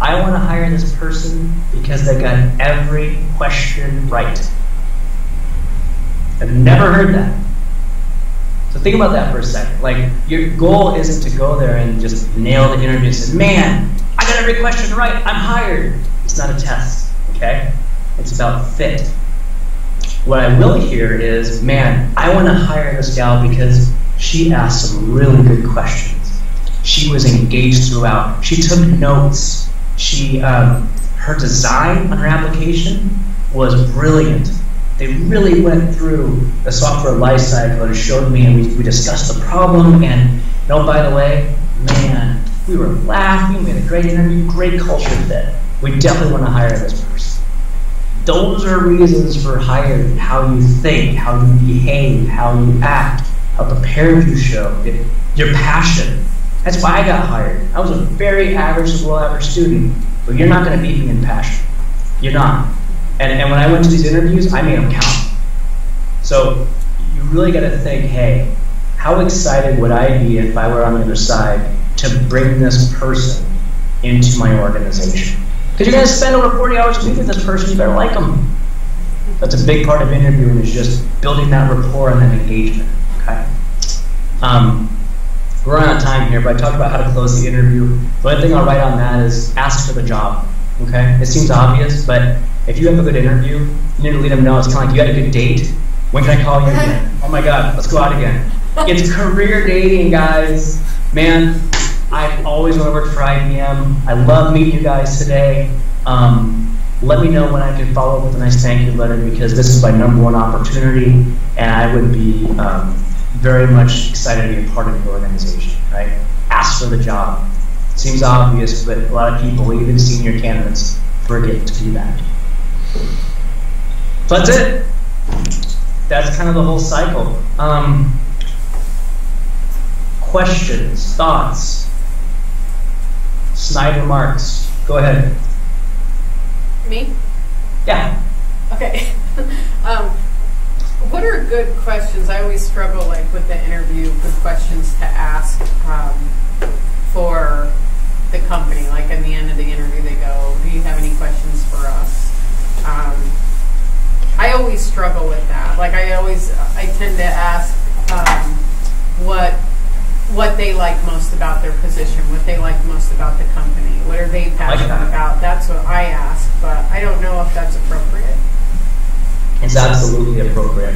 I want to hire this person because they got every question right. I've never heard that. So think about that for a second. Like, your goal isn't to go there and just nail the interview and say, man, I got every question right, I'm hired. It's not a test, okay? It's about fit. What I will hear is, man, I want to hire this gal because she asked some really good questions. She was engaged throughout. She took notes she um, her design on her application was brilliant. They really went through the software lifecycle and showed me, and we, we discussed the problem. And oh, by the way, man, we were laughing. We had a great interview, great culture fit. We definitely want to hire this person. Those are reasons for hiring: how you think, how you behave, how you act, how prepared you show, your passion. That's why I got hired. I was a very average to below average student, but you're not going to beat me in passion. You're not. And, and when I went to these interviews, I made them count. So you really got to think, hey, how excited would I be if I were on the other side to bring this person into my organization? Because you're going to spend over 40 hours a week with this person, you better like them. That's a big part of interviewing is just building that rapport and that engagement. Okay. Um, we're running out of time here, but I talked about how to close the interview. The only thing I'll write on that is ask for the job. Okay? It seems obvious, but if you have a good interview, you need to let them know. It's kind of like you had a good date. When can I call you again? [LAUGHS] Oh my God, let's go out again. It's career dating, guys. Man, I've always want to work for IBM. I love meeting you guys today. Um, let me know when I can follow up with a nice thank you letter because this is my number one opportunity, and I would be um, very much excited to be a part of the organization. Right? Ask for the job. Seems obvious, but a lot of people, even senior candidates, forget to do that. So that's it. That's kind of the whole cycle. Um, questions, thoughts, snide remarks. Go ahead. Me? Yeah. Okay. [LAUGHS] um, what are good questions? I always struggle like with the interview, good questions to ask um, for the company. Like in the end of the interview, they go, "Do you have any questions for us?" Um, I always struggle with that. Like I always, I tend to ask um, what what they like most about their position, what they like most about the company, what are they passionate about. That's what I ask, but I don't know if that's appropriate. It's absolutely appropriate.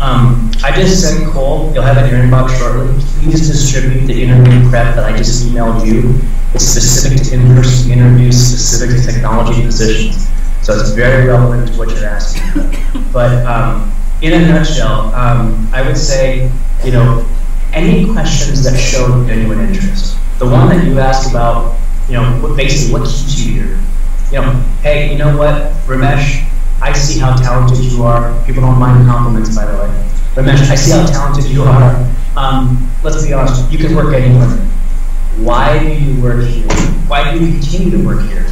Um, I just sent Cole, you'll have it in your inbox shortly. Please distribute the interview prep that I just emailed you. It's specific to in-person interviews, specific to technology positions. So it's very relevant to what you're asking. [COUGHS] But um, in a nutshell, um, I would say, you know, any questions that show genuine interest. The one that you asked about, you know, what, basically what keeps you here. You know, hey, you know what, Ramesh, I see how talented you are. People don't mind compliments, by the way. Ramesh, I see how talented you are. Um, let's be honest, you can work anywhere. Why do you work here? Why do you continue to work here?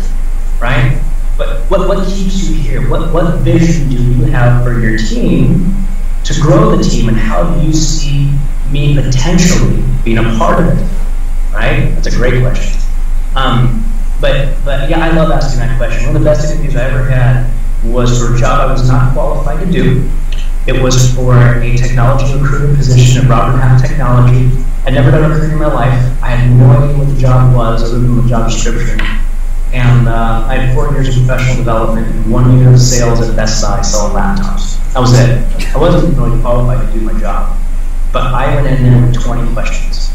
Right? But what, what keeps you here? What, what vision do you have for your team to grow the team, and how do you see me potentially being a part of it? Right? That's a great question. Um, but but yeah, I love asking that question. One of the best interviews I ever had was for a job I was not qualified to do. It was for a technology recruiting position at Robert Half Technology. I'd never done recruiting in my life. I had no idea what the job was other than the job description. And uh, I had four years of professional development and one year of sales at Best Buy selling laptops. That was it. I wasn't really qualified to do my job. But I went in there with 20 questions.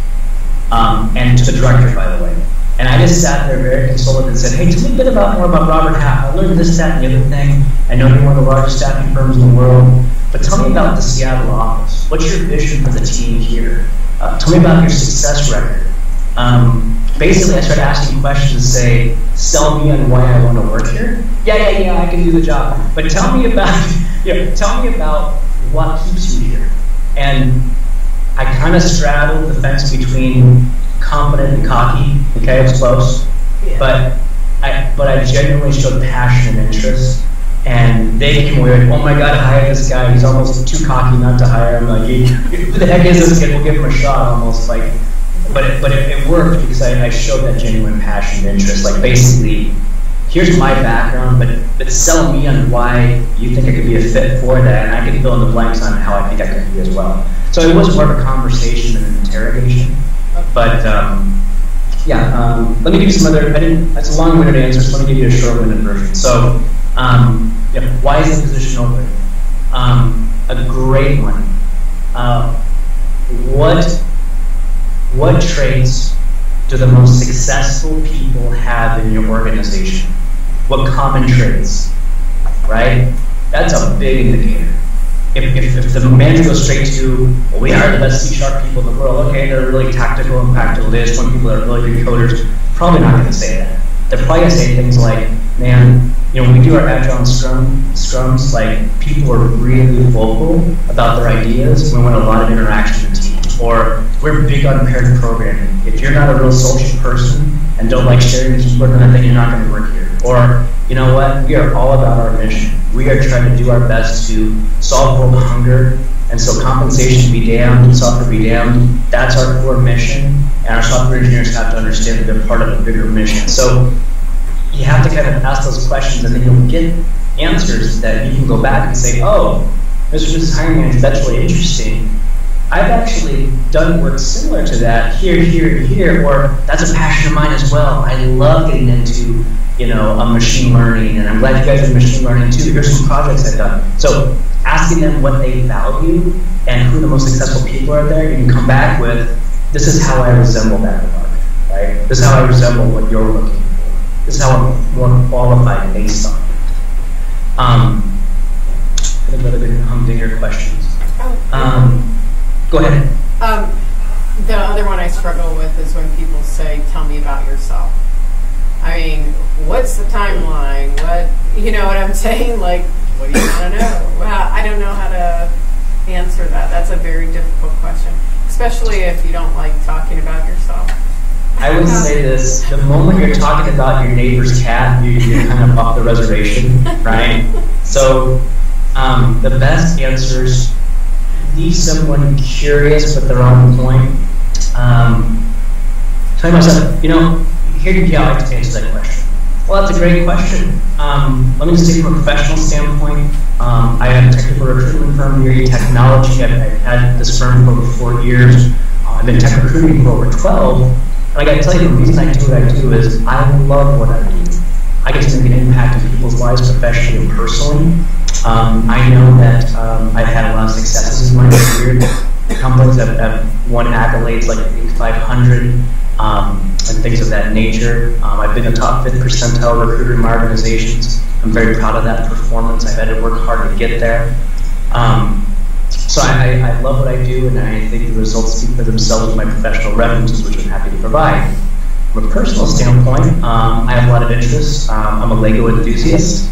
Um, and to the director, by the way. And I just sat there very consoled and said, hey, tell me a bit about more about Robert Half. I learned this, that, and the other thing. I know you're one of the largest staffing firms in the world. But tell me about the Seattle office. What's your vision for the team here? Uh, tell me about your success record. Um, basically, I started asking questions, and say, sell me on why I want to work here. Yeah, yeah, yeah, I can do the job. But tell me about, [LAUGHS] you know, tell me about what keeps you here. And I kind of straddled the fence between confident and cocky. Okay, it's close, Yeah. but I, but I genuinely showed passion and interest. And they came away like, oh my god, hire this guy. He's almost too cocky not to hire him. Like, who the heck is this kid? We'll give him a shot. Almost like, but it, but it, it worked because I, I showed that genuine passion and interest. Like basically, here's my background, but but sell me on why you think I could be a fit for that, and I can fill in the blanks on how I think I could be as well. So it was more of a conversation than an interrogation. But um, yeah, um, let me give you some other. I didn't. That's a long-winded answer. So let me give you a short-winded version. So um, yeah, why is the position open? Um, a great one. Uh, what what traits do the most successful people have in your organization? What common traits? Right? That's a big indicator. If, if, if the manager goes straight to, well, we are the best C sharp people in the world, okay, they're really tactical and practical. There's one people that are really good coders, probably not going to say that. They're probably going to say things like, man, you know, when we do our agile and scrum scrums, like people are really vocal about their ideas. We want a lot of interaction. Or we're big on paired programming. If you're not a real social person and don't like sharing the keyboard, then you're not going to work here. Or, you know what, we are all about our mission. We are trying to do our best to solve world hunger. And so compensation be damned software be damned. That's our core mission. And our software engineers have to understand that they're part of a bigger mission. So you have to kind of ask those questions and then you'll get answers that you can go back and say, oh, Mr. Mrs. Hiring Manager, that's really interesting. I've actually done work similar to that here, here, and here, or that's a passion of mine as well. I love getting into, you know, a machine learning, and I'm glad you guys are machine learning too. Here's some projects I've done. So asking them what they value and who the most successful people are there, you can come back with, this is how I resemble that work, right? This is how I resemble what you're looking for. This is how I'm more qualified based on. Um, a little bit humdinger questions. Um, go ahead. Um, the other one I struggle with is when people say, "Tell me about yourself." I mean, what's the timeline? What you know what I'm [LAUGHS] saying? Like, what do you want to know? Well, I don't know how to answer that. That's a very difficult question, especially if you don't like talking about yourself. I would [LAUGHS] say this: the moment you're talking about your neighbor's cat, you, you're kind of off the reservation, right? [LAUGHS] So, um, the best answers be someone curious but they're on point. Um, tell myself, you know, here you go. I like answer that question. Well, that's a great question. Um, let me just say from a professional standpoint, um, I have a technical recruitment firm in technology. I've, I've, had this firm for over four years. Uh, I've been tech recruiting for over 12. And I got to tell you, the reason I do what I do is I love what I do. I get to make an impact in people's lives professionally and personally. Um, I know that um, I've had a lot of successes in my career. Companies have, have won accolades like the 500 um, and things of that nature. Um, I've been a top fifth percentile recruiter in my organizations. I'm very proud of that performance. I've had to work hard to get there. Um, so I, I, love what I do, and I think the results speak for themselves with my professional references, which I'm happy to provide. From a personal standpoint, um, I have a lot of interests. Um, I'm a Lego enthusiast.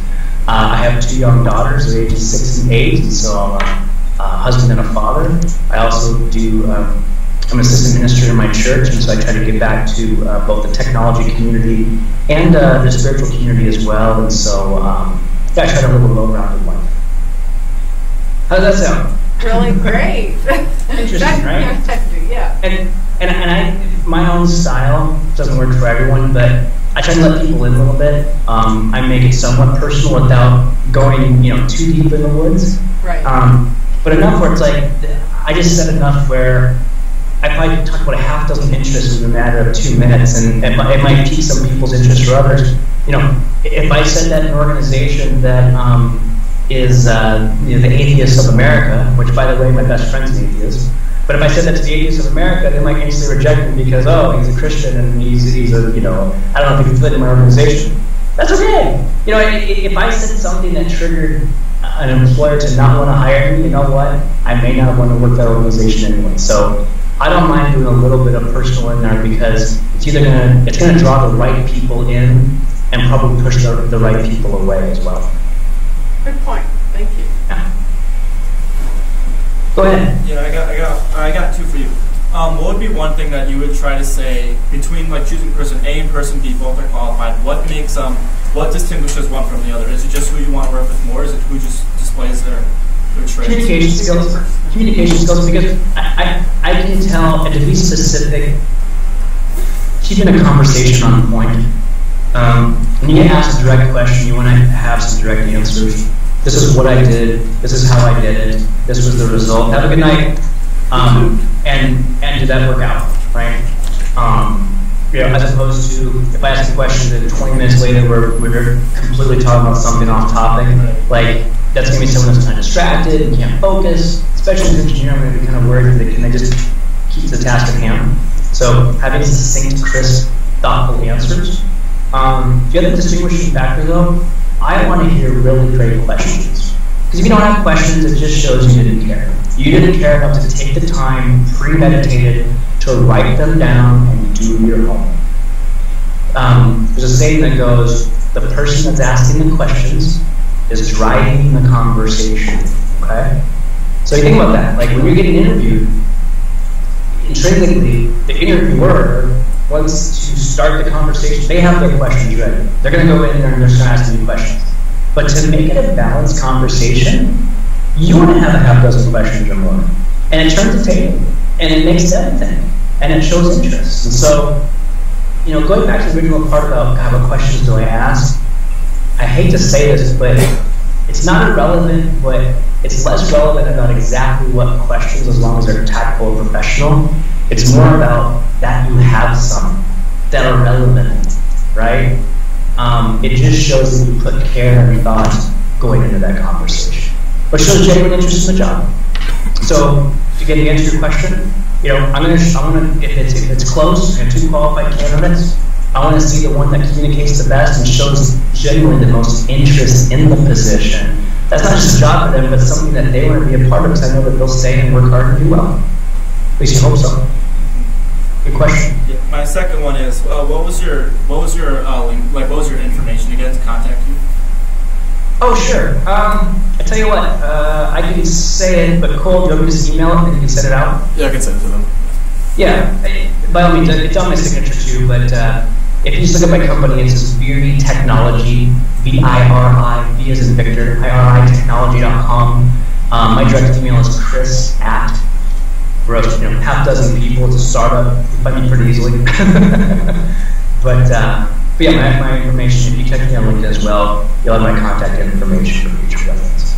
Uh, I have two young daughters, ages six and eight, so I'm a, a husband and a father. I also do, um, I'm an assistant minister in my church, and so I try to give back to uh, both the technology community and uh, the spiritual community as well. And so, um, yeah, I try to live a well-rounded life. How does that sound? Really great. Interesting, right? [LAUGHS] yeah. And, and, and I, my own style doesn't work for everyone, but I try to let people in a little bit. Um, I make it somewhat personal without going, you know, too deep in the woods. Right. Um, but enough where it's like I just said enough where I probably talk about a half dozen interests in a matter of two minutes, and it, might, it might pique some people's interest or others. You know, if I said that an organization that um, is uh, you know, the Atheists of America, which by the way, my best friend's an atheist. But if I said that to the atheists of America, they might instantly reject me because, oh, he's a Christian and he's, he's a, you know, I don't know if he can fit in my organization. That's okay. You know, if I said something that triggered an employer to not want to hire me, you know what? I may not want to work that organization anyway. So I don't mind doing a little bit of personal in there because it's either gonna it's gonna draw the right people in and probably push the, the right people away as well. Good point. Thank you. Yeah. Go ahead. Yeah, I got, I got, I got two for you. Um, what would be one thing that you would try to say between like choosing person A and person B, both are qualified? What makes um, what distinguishes one from the other? Is it just who you want to work with more? Is it who just displays their their traits? Communication skills. Communication skills, because I, I, I can tell, and to be specific, keeping a conversation on point. Um, when you asked a direct question, you want to have some direct answers. This is what I did. This is how I did it. This was the result. Have a good night. Um, and and did that work out, right? Um, you know, as opposed to if I ask a question and 20 minutes later we're, we're completely talking about something off topic, like that's going to be someone that's kind of distracted and can't focus. Especially as an engineer, I'm going to be kind of worried that they can I just keep the task at hand. So having succinct, crisp, thoughtful answers. Um, the other distinguishing factor, though, I want to hear really great questions. Because if you don't have questions, it just shows you didn't care. You didn't care enough to take the time, premeditated, to write them down and do your homework. Um, there's a saying that goes, the person that's asking the questions is driving the conversation. Okay? So you think about that. Like when you're getting interviewed, intrinsically, the interviewer wants to start the conversation. They have their questions ready. They're going to go in there and they're going to ask you questions. But to make it a balanced conversation, you want to have a half dozen questions or more. And it turns the table. And it makes everything. And it shows interest. And so, you know, going back to the original part about God, what questions do I ask? I hate to say this, but it's not irrelevant, but it's less relevant about exactly what questions, as long as they're tactful and professional. It's more about that you have some that are relevant, right? Um, it just shows that you put care and thought going into that conversation, which shows genuine interest in the job. So, to get the answer to your question, you know, I'm gonna, I'm gonna, if it's, if it's close and two qualified candidates, I want to see the one that communicates the best and shows genuinely the most interest in the position. That's not just a job for them, but something that they want to be a part of because I know that they'll stay and work hard and do well. At least you hope so. Good question. Yeah, my second one is, uh, what was your what was your uh, link, like what was your information again to contact you? Oh, sure. Um, I tell you what, uh, I can say it, but Cole, do you want me to just email it and you can send it out? Yeah, I can send it to them. Yeah, by all means, it's on my signature too, but uh, if you just look at my company, it says Viri Technology, V-I-R-I, V as in Victor, I-R-I technology.com. Um, my direct email is chris at, up you know, half dozen people, it's a startup, you find me pretty easily. [LAUGHS] but, uh, but yeah, my, my information, if you check me on LinkedIn as well, you'll have my contact information for future reference.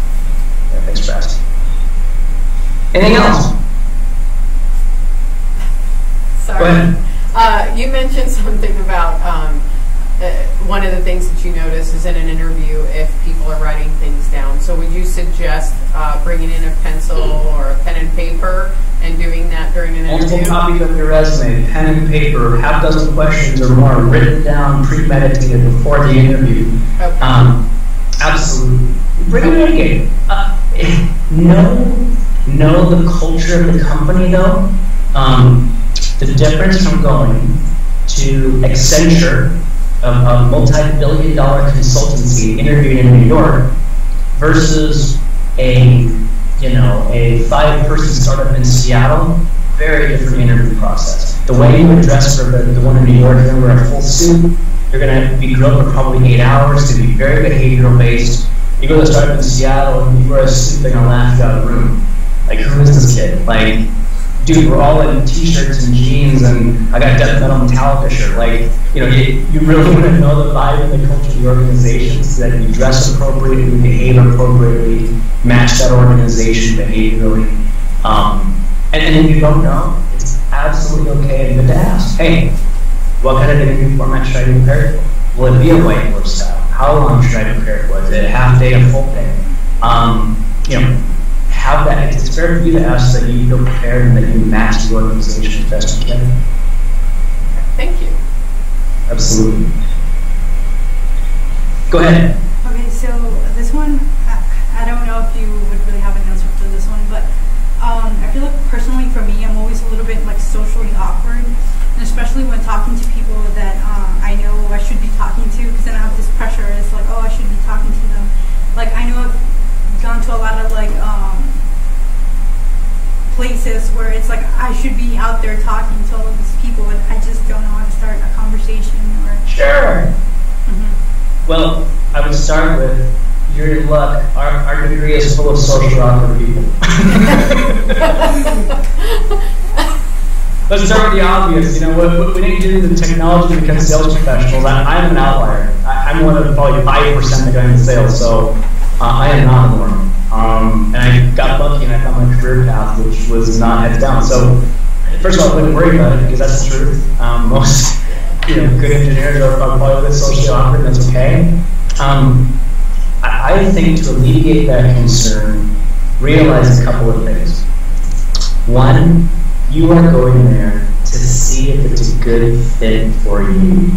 Yeah, thanks for asking. Anything else? Sorry. Uh, you mentioned something about um, uh, one of the things that you notice is in an interview if people are writing things down. So would you suggest uh, bringing in a pencil or a pen and paper and doing that during an Multiple interview? copies of your resume, pen and paper, half dozen questions or more written down, premeditated before the interview. Okay. Um, absolutely. Bring it in. Uh, know, know the culture of the company though. Um, the difference from going to Accenture, a, a multi-billion dollar consultancy interviewing in New York, versus a, you know, a five-person startup in Seattle, very different interview process. The way you would dress for the, the one in New York, you're gonna wear a full suit, you're gonna be grilled for probably eight hours, to be very behavioral based. You go to the startup in Seattle and you wear a suit, they're gonna laugh you out of the room. Like, who is this kid? Like, dude, we're all in t-shirts and jeans, and I got a Death Metal Metallica shirt. Like, you know, you, you really want to know the vibe and the culture of the organization so that you dress appropriately, you behave appropriately, match that organization behaviorally. Um, and, and if you don't know, it's absolutely okay and good to ask, hey, what kind of interview format should I be prepared for? Will it be a whiteboard style? How long should I prepare for? Is it a half day, a full day? Um, you know, have that. It's fair for you to ask that you feel prepared and that you match the organization as best you can. Thank you. Absolutely. Go ahead. Okay, so this one, I, I don't know if you would really have an answer to this one, but um, I feel like personally for me, I'm always a little bit like socially awkward, and especially when talking to people that uh, I know I should be talking to, because then I have this pressure. It's like, oh, I should be talking to them. Like I know I've gone to a lot of like um, places where it's like I should be out there talking to all of these people, but I just don't know how to start a conversation or. Sure. Mhm. Well, I would start with you're in luck. Our, our degree is full of social awkward people. [LAUGHS] Let's start with the obvious. You know, what, we need to do in the technology to become sales professionals. I, I'm an outlier. I, I'm one of probably five percent that go into sales, so I am not the norm. Um, and I got lucky and I found my career path, which was not heads down. So, first of all, I wouldn't worry about it because that's the truth. Um, [LAUGHS] most you know, good engineers are, are probably a bit socially awkward, and that's okay. Um, I, I think to alleviate that concern, realize a couple of things. One, you are going there to see if it's a good fit for you.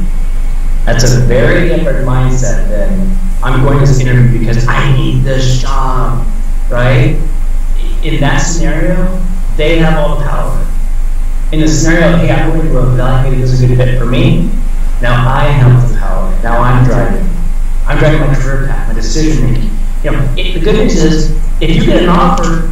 That's a very different mindset than I'm going to this interview because I need this job, right? In that scenario, they have all the power. In the scenario of, hey, I'm going to evaluate if this is a good fit for me, now I have the power. Now I'm driving. I'm driving my career path, my decision making. You know, it, the good news is, if you get an offer,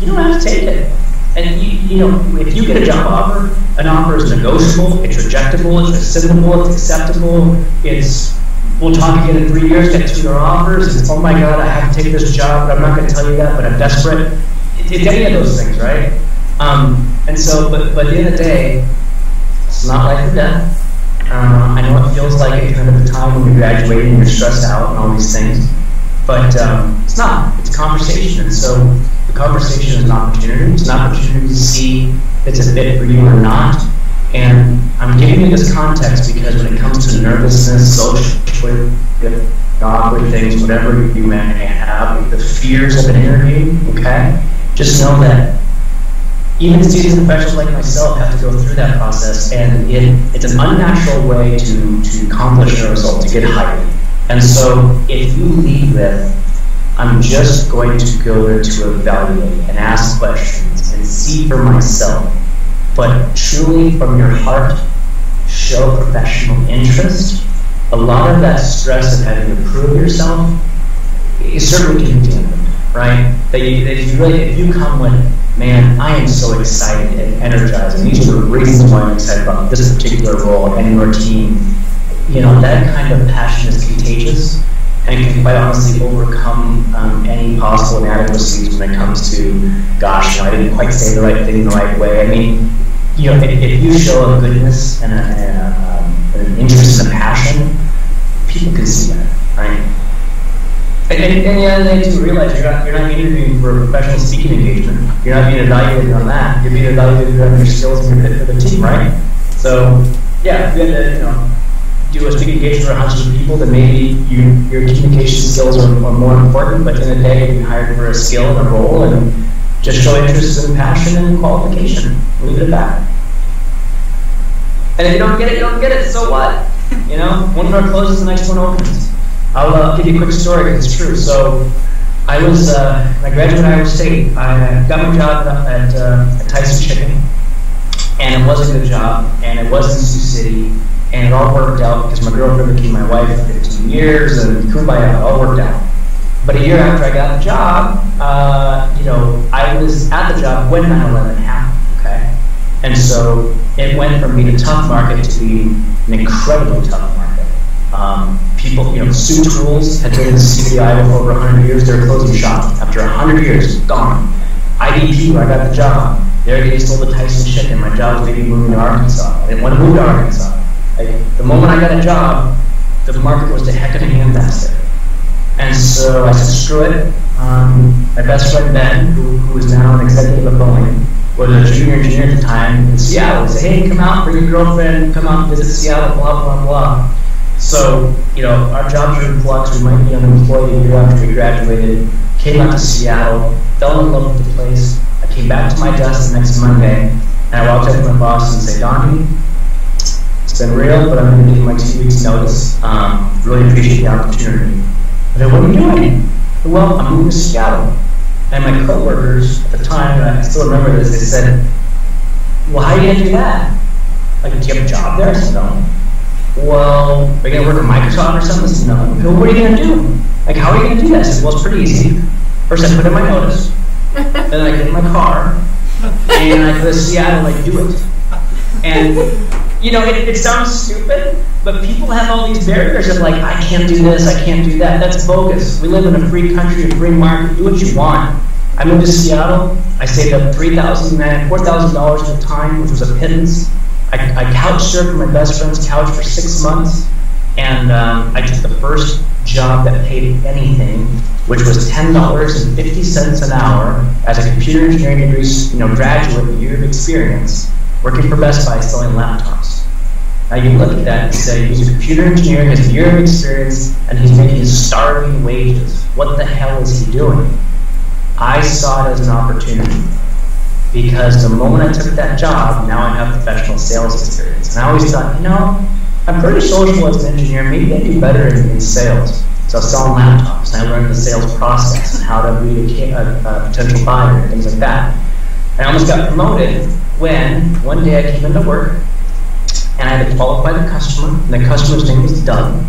you don't have to take it. And you, you know, if you get a job offer, an offer is negotiable, it's rejectable, it's rescindable, it's acceptable, it's we'll talk again in three years, get two other offers, it's oh my god, I have to take this job, but I'm not going to tell you that, but I'm desperate. It, it's any of those things, right? Um, and so, but, but at the end of the day, it's not life or death. Uh, I know it feels like it kind of the time when you're graduating and you're stressed out and all these things. But um, it's not. It's a conversation. And so the conversation is an opportunity. It's an opportunity to see if it's a fit for you or not. And I'm giving you this context because when it comes to nervousness, social, awkward things, whatever you may have, the fears of an interview, okay, just know that even seasoned professionals like myself have to go through that process, and it, it's an unnatural way to, to accomplish a result, to get hired. And so if you lead with, I'm just going to go there to evaluate and ask questions and see for myself, but truly from your heart, show professional interest, a lot of that stress of having to prove yourself is certainly dampened, right? That you, you really, if you come with, man, I am so excited and energized, and these are the reasons why I'm excited about this particular role and your team, you know, that kind of passion is contagious and can quite honestly overcome um, any possible inadequacies when it comes to, gosh, you know, I didn't quite say the right thing the right way. I mean, you know, if, if you show a goodness and, a, and a, um, an interest and a passion, people can see that, right? And, and, and the other to realize you're not, you're not interviewing for a professional speaking engagement. You're not being evaluated on that. You're being evaluated on your skills and your fit for the team, right? So, yeah, you had to, you know, do a speaking engagement for hundreds of people, then maybe you, your communication skills are, are more important. But in the day, you're hired for a skill and a role, and just show interest and passion and qualification. Leave it at that. And if you don't get it, you don't get it. So what? [LAUGHS] You know, one door closes, the next one opens. I'll uh, give you a quick story because it's true. So I was, uh, I graduated Iowa State. I got my job at, uh, at Tyson Chicken, and it was a good job, and it was in Sioux City, and it all worked out because my girlfriend became my wife for 15 years, and kumbaya, it all worked out. But a year after I got the job, uh, you know, I was at the job when 9/11 happened. Okay, and so it went from being a tough market to being an incredibly tough market. Um, people, you know, Sioux Tools had been in the CBI for over 100 years. They're closing shop after 100 years, gone. IBP, where I got the job, there they sold the Tyson chicken. My job was maybe moving to Arkansas. I didn't want to move to Arkansas. The moment I got a job, the market was the heck of a handbasket. And so I said, screw it. Um, my best friend Ben, who, who is now an executive at Boeing, was a junior engineer at the time in Seattle. He said, hey, come out, bring your girlfriend, come out and visit Seattle, blah, blah, blah. So, you know, our jobs are in flux. We might be unemployed a year after we graduated. Came out to Seattle, fell in love with the place. I came back to my desk the next Monday, and I walked up to my boss and said, Donnie, real, but I'm going to give my two weeks notice. Um, really appreciate the opportunity. I said, what are you doing? Well, I'm moving to Seattle. And my coworkers at the time, and I still remember this, they said, well, how are you going to do that? Like, do you have a job there? I said, no well, are you going to work at Microsoft or something? I said, no. Well, what are you going to do? Like, how are you going to do that? I said, well, it's pretty easy. First, I put in my notice. [LAUGHS] then I get in my car. And I go to Seattle, like, do it. And, you know, it, it sounds stupid, but people have all these barriers of, like, I can't do this, I can't do that. That's bogus. We live in a free country, a free market. Do what you want. I moved to Seattle. I saved up $3,000, $4,000 at the time, which was a pittance. I, I couch surfed my best friend's couch for six months, and um, I took the first job that paid anything, which was ten dollars and fifty cents an hour as a computer engineering degree, you know, graduate, year of experience, working for Best Buy selling laptops. Now you look at that and say he's a computer engineer, has a year of experience, and he's making his starving wages. What the hell is he doing? I saw it as an opportunity because the moment I took that job, now I have professional sales experience. And I always thought, you know, I'm pretty social as an engineer. Maybe I'd be better in, in sales. So I was selling laptops, and I learned the sales process and how to read a, a, a potential buyer and things like that. And I almost got promoted when one day I came into work and I had to qualify the customer, and the customer's name was Doug.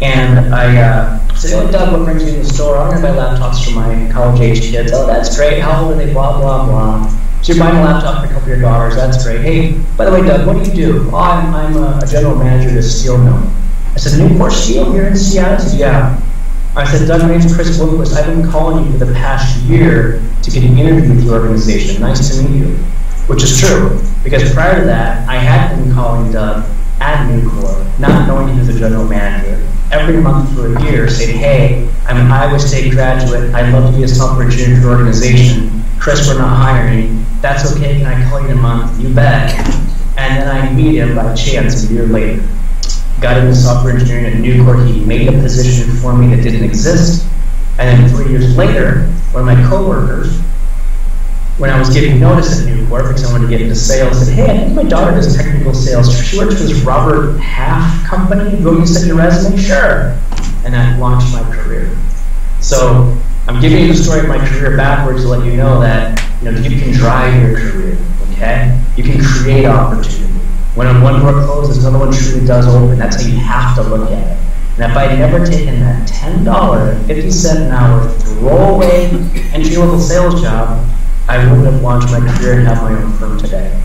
And I uh, said, oh, Doug, what brings you to the store? I'm going to buy laptops for my college-age kids. Oh, that's great. How old are they? Blah, blah, blah. So you're buying a laptop for a couple of your daughters. That's great. Hey, by the way, Doug, what do you do? Oh, I'm, I'm a, general manager at a steel mill. I said, Nucor Steel here in Seattle? Said, yeah. I said, Doug, my name's Chris Bloomquist. I've been calling you for the past year to get an interview with your organization. Nice to meet you. Which is true, because prior to that, I had been calling Doug at Nucor, not knowing he was a general manager, every month for a year saying, hey, I'm an Iowa State graduate. I'd love to be a software your organization. Chris, we're not hiring. That's okay. Can I call you in a month? You bet. And then I meet him by chance a year later. Got into software engineering at Nucor. He made a position for me that didn't exist. And then three years later, one of my coworkers when I was giving notice at Nucor because I wanted to get into sales, said, hey, I think my daughter does technical sales. She works for this Robert Half company. You want me to send your resume? Sure. And that launched my career. So I'm giving you the story of my career backwards to let you know that you know you can drive your career. Okay, you can create opportunity. When one door closes, another one truly does open. That's how you have to look at it. And if I had never taken that $10, 50 cent an hour throwaway entry level sales job, I wouldn't have launched my career and have my own firm today.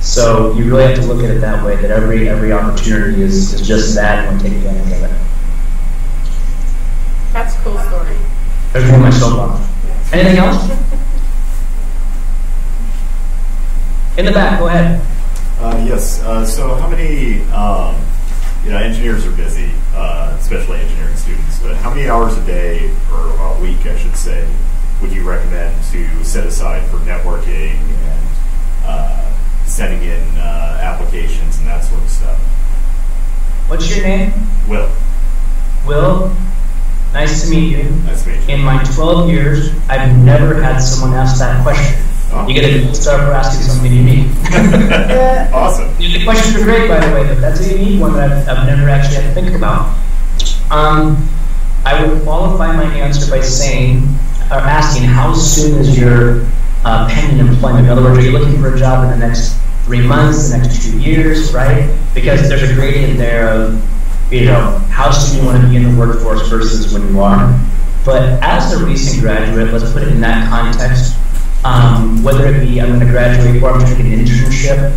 So you really have to look at it that way, that every every opportunity is, is just that and take advantage of it. That's a cool story. There's more my soapbox. Anything else? In the back, go ahead. Uh, yes. Uh, so, how many? Um, you know, engineers are busy, uh, especially engineering students. But how many hours a day or a week, I should say, would you recommend to set aside for networking and uh, sending in uh, applications and that sort of stuff? What's your name? Will. Will, nice to meet you. Nice to meet you. In my 12 years, I've never had someone ask that question. Oh. You get a start for asking something unique. [LAUGHS] awesome. [LAUGHS] The questions are great, by the way, but that's a unique one that I've, I've never actually had to think about. Um, I would qualify my answer by saying, or asking, how soon is your uh, pending employment? In other words, are you looking for a job in the next three months, the next two years, right? Because there's a gradient there of, you know, how soon you want to be in the workforce versus when you are. But as a recent graduate, let's put it in that context, um, whether it be I'm going to graduate or I'm get an internship,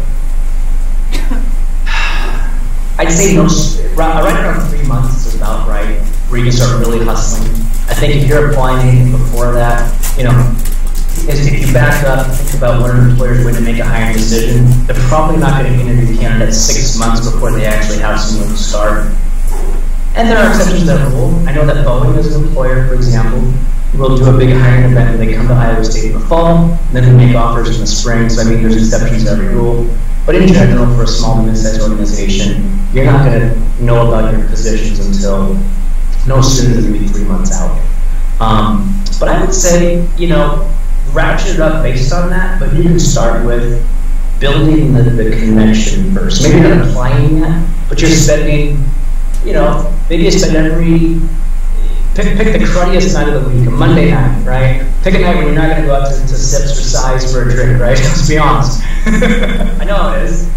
I'd say no, right around three months is about right, where you can start really hustling. I think if you're applying anything before that, you know, is if you back up and think about when an employer is going to make a hiring decision, they're probably not going to interview candidates six months before they actually have someone to start. And there are exceptions to that rule. I know that Boeing as an employer, for example, will do a big hiring event when they come to Iowa State in the fall, and then they make offers in the spring. So I mean, there's exceptions to every rule. But in general, for a small to mid-sized organization, you're not going to know about your positions until no sooner than maybe three months out. Um, but I would say, you know, ratchet it up based on that, but you can start with building the, the connection first. Maybe not applying that, but you're spending, you know, maybe you spend every pick, pick the cruddiest night of the week, a Monday night, right? Pick a night when you're not going to go out to, to Sips or Cy's for a drink, right? [LAUGHS] Let's be honest. [LAUGHS] I know it is.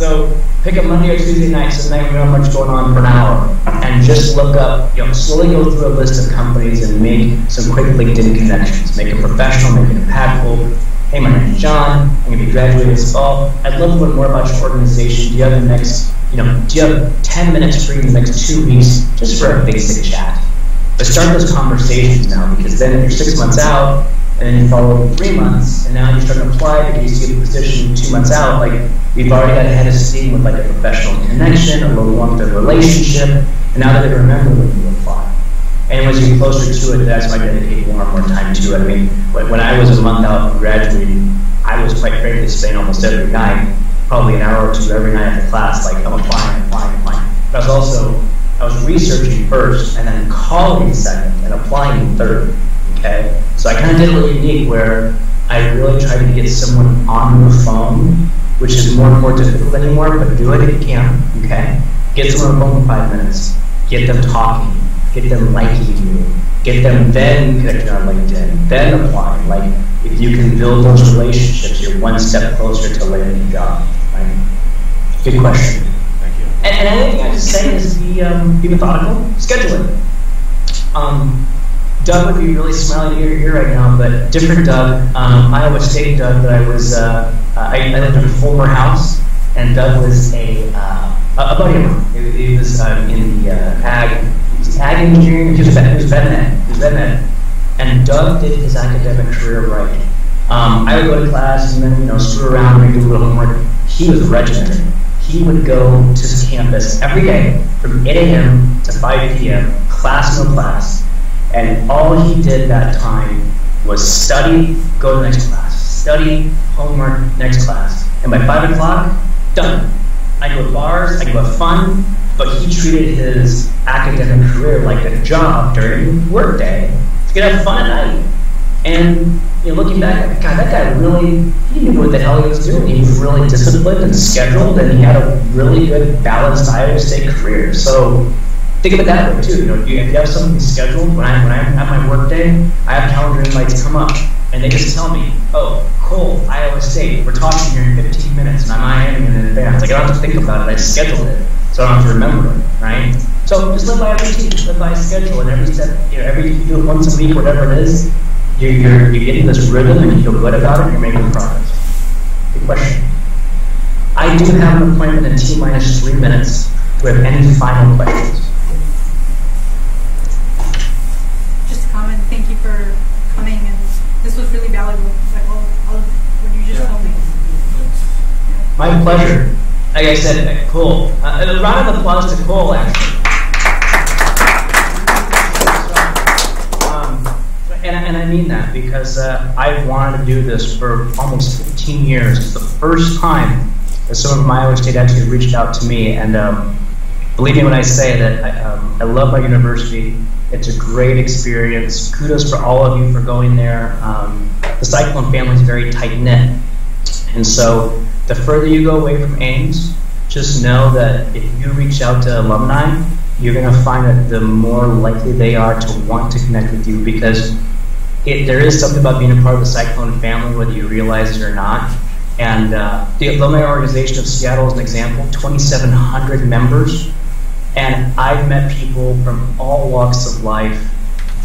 So pick a Monday or Tuesday night, so night we don't much going on for an hour, and just look up, you know, slowly go through a list of companies and make some quick LinkedIn connections. Make it professional, make it impactful. Hey, my name is John. I'm going to be graduating this fall. I'd love to learn more about your organization. Do you have the next, you know, do you have 10 minutes free in the next two weeks just for a basic chat? But start those conversations now because then if you're six months out and then you follow up in three months and now you're to apply because you see the position two months out, like you've already got ahead of steam with like a professional connection, a little of relationship, and now that they remember when you apply. And as you get closer to it, that's why I dedicate more and more time to it. I mean, when I was a month out from graduating, I was quite frankly staying almost every night, probably an hour or two every night after class, like I'm applying, applying, applying. But I was also I was researching first and then calling second and applying third. Okay, so I kind of did a little unique where I really tried to get someone on the phone, which is more and more difficult anymore. But do it if you can. Okay, get someone on the phone for five minutes. Get them talking. Get them liking you. Get them then connected on LinkedIn. Then applying. Like if you can build those relationships, you're one step closer to landing a job. Right? Good question. And, and anything I just say is be, um, be methodical, schedule it. Um, Doug would be really smiling ear to ear right now, but different Doug, um, Iowa State Doug that I was, uh, I, I lived in a former house, and Doug was a, uh, a buddy of mine. He, he was uh, in the uh, ag, ag engineering, he was, he was vet med, he was vet. And Doug did his academic career right. Um, I would go to class and then, you know, screw around and do a little homework. He was regimented he would go to campus every day from 8 a.m. to 5 p.m., class no class, and all he did that time was study, go to the next class, study, homework, next class. And by 5 o'clock, done. I go to bars, I go have fun, but he treated his academic career like a job during workday. He's gonna have fun at night. And you know, looking back, God, that guy really he knew what the hell he was doing. He was really disciplined and scheduled, and he had a really good balanced Iowa State career. So think of it that way too. You know, if you you have something scheduled, when I when I'm at my work day, I have calendar invites come up, and they just tell me, "Oh, Cole, Iowa State, we're talking here in 15 minutes, and I'm Miami in advance." Like I don't have to think about it. I scheduled it, so I don't have to remember it, right? So just live by a routine, live by a schedule, and every step, you know, every you do it once a week, whatever it is, you're you're, you're getting this rhythm, and you feel good about it, you're making progress. Good question. I do have an appointment in T minus three minutes. Do we have any final questions? Just a comment, thank you for coming, and this was really valuable, like all, all of what you just Yeah. told me. My pleasure. Like I said, Cole. Uh, a round of applause to Cole, actually. Um, and, and I mean that because uh, I've wanted to do this for almost 15 years. It's the first time that someone from Iowa State actually reached out to me. And um, believe me when I say that I, um, I love my university. It's a great experience. Kudos for all of you for going there. Um, the Cyclone family is very tight knit. And so, the further you go away from Ames, just know that if you reach out to alumni, you're going to find that the more likely they are to want to connect with you because it, there is something about being a part of the Cyclone family, whether you realize it or not. And uh, the Alumni Organization of Seattle is an example 2,700 members. And I've met people from all walks of life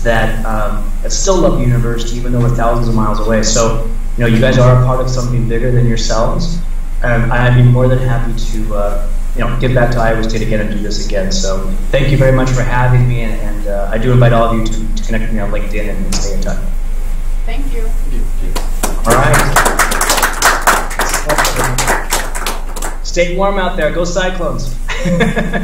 that, um, that still love the university, even though we're thousands of miles away. So, you know, you guys are a part of something bigger than yourselves. Um, I'd be more than happy to, uh, you know, give back to Iowa State again and do this again. So, thank you very much for having me, and, and uh, I do invite all of you to, to connect with me on LinkedIn and stay in touch. Thank you. All right. Stay warm out there. Go Cyclones. [LAUGHS]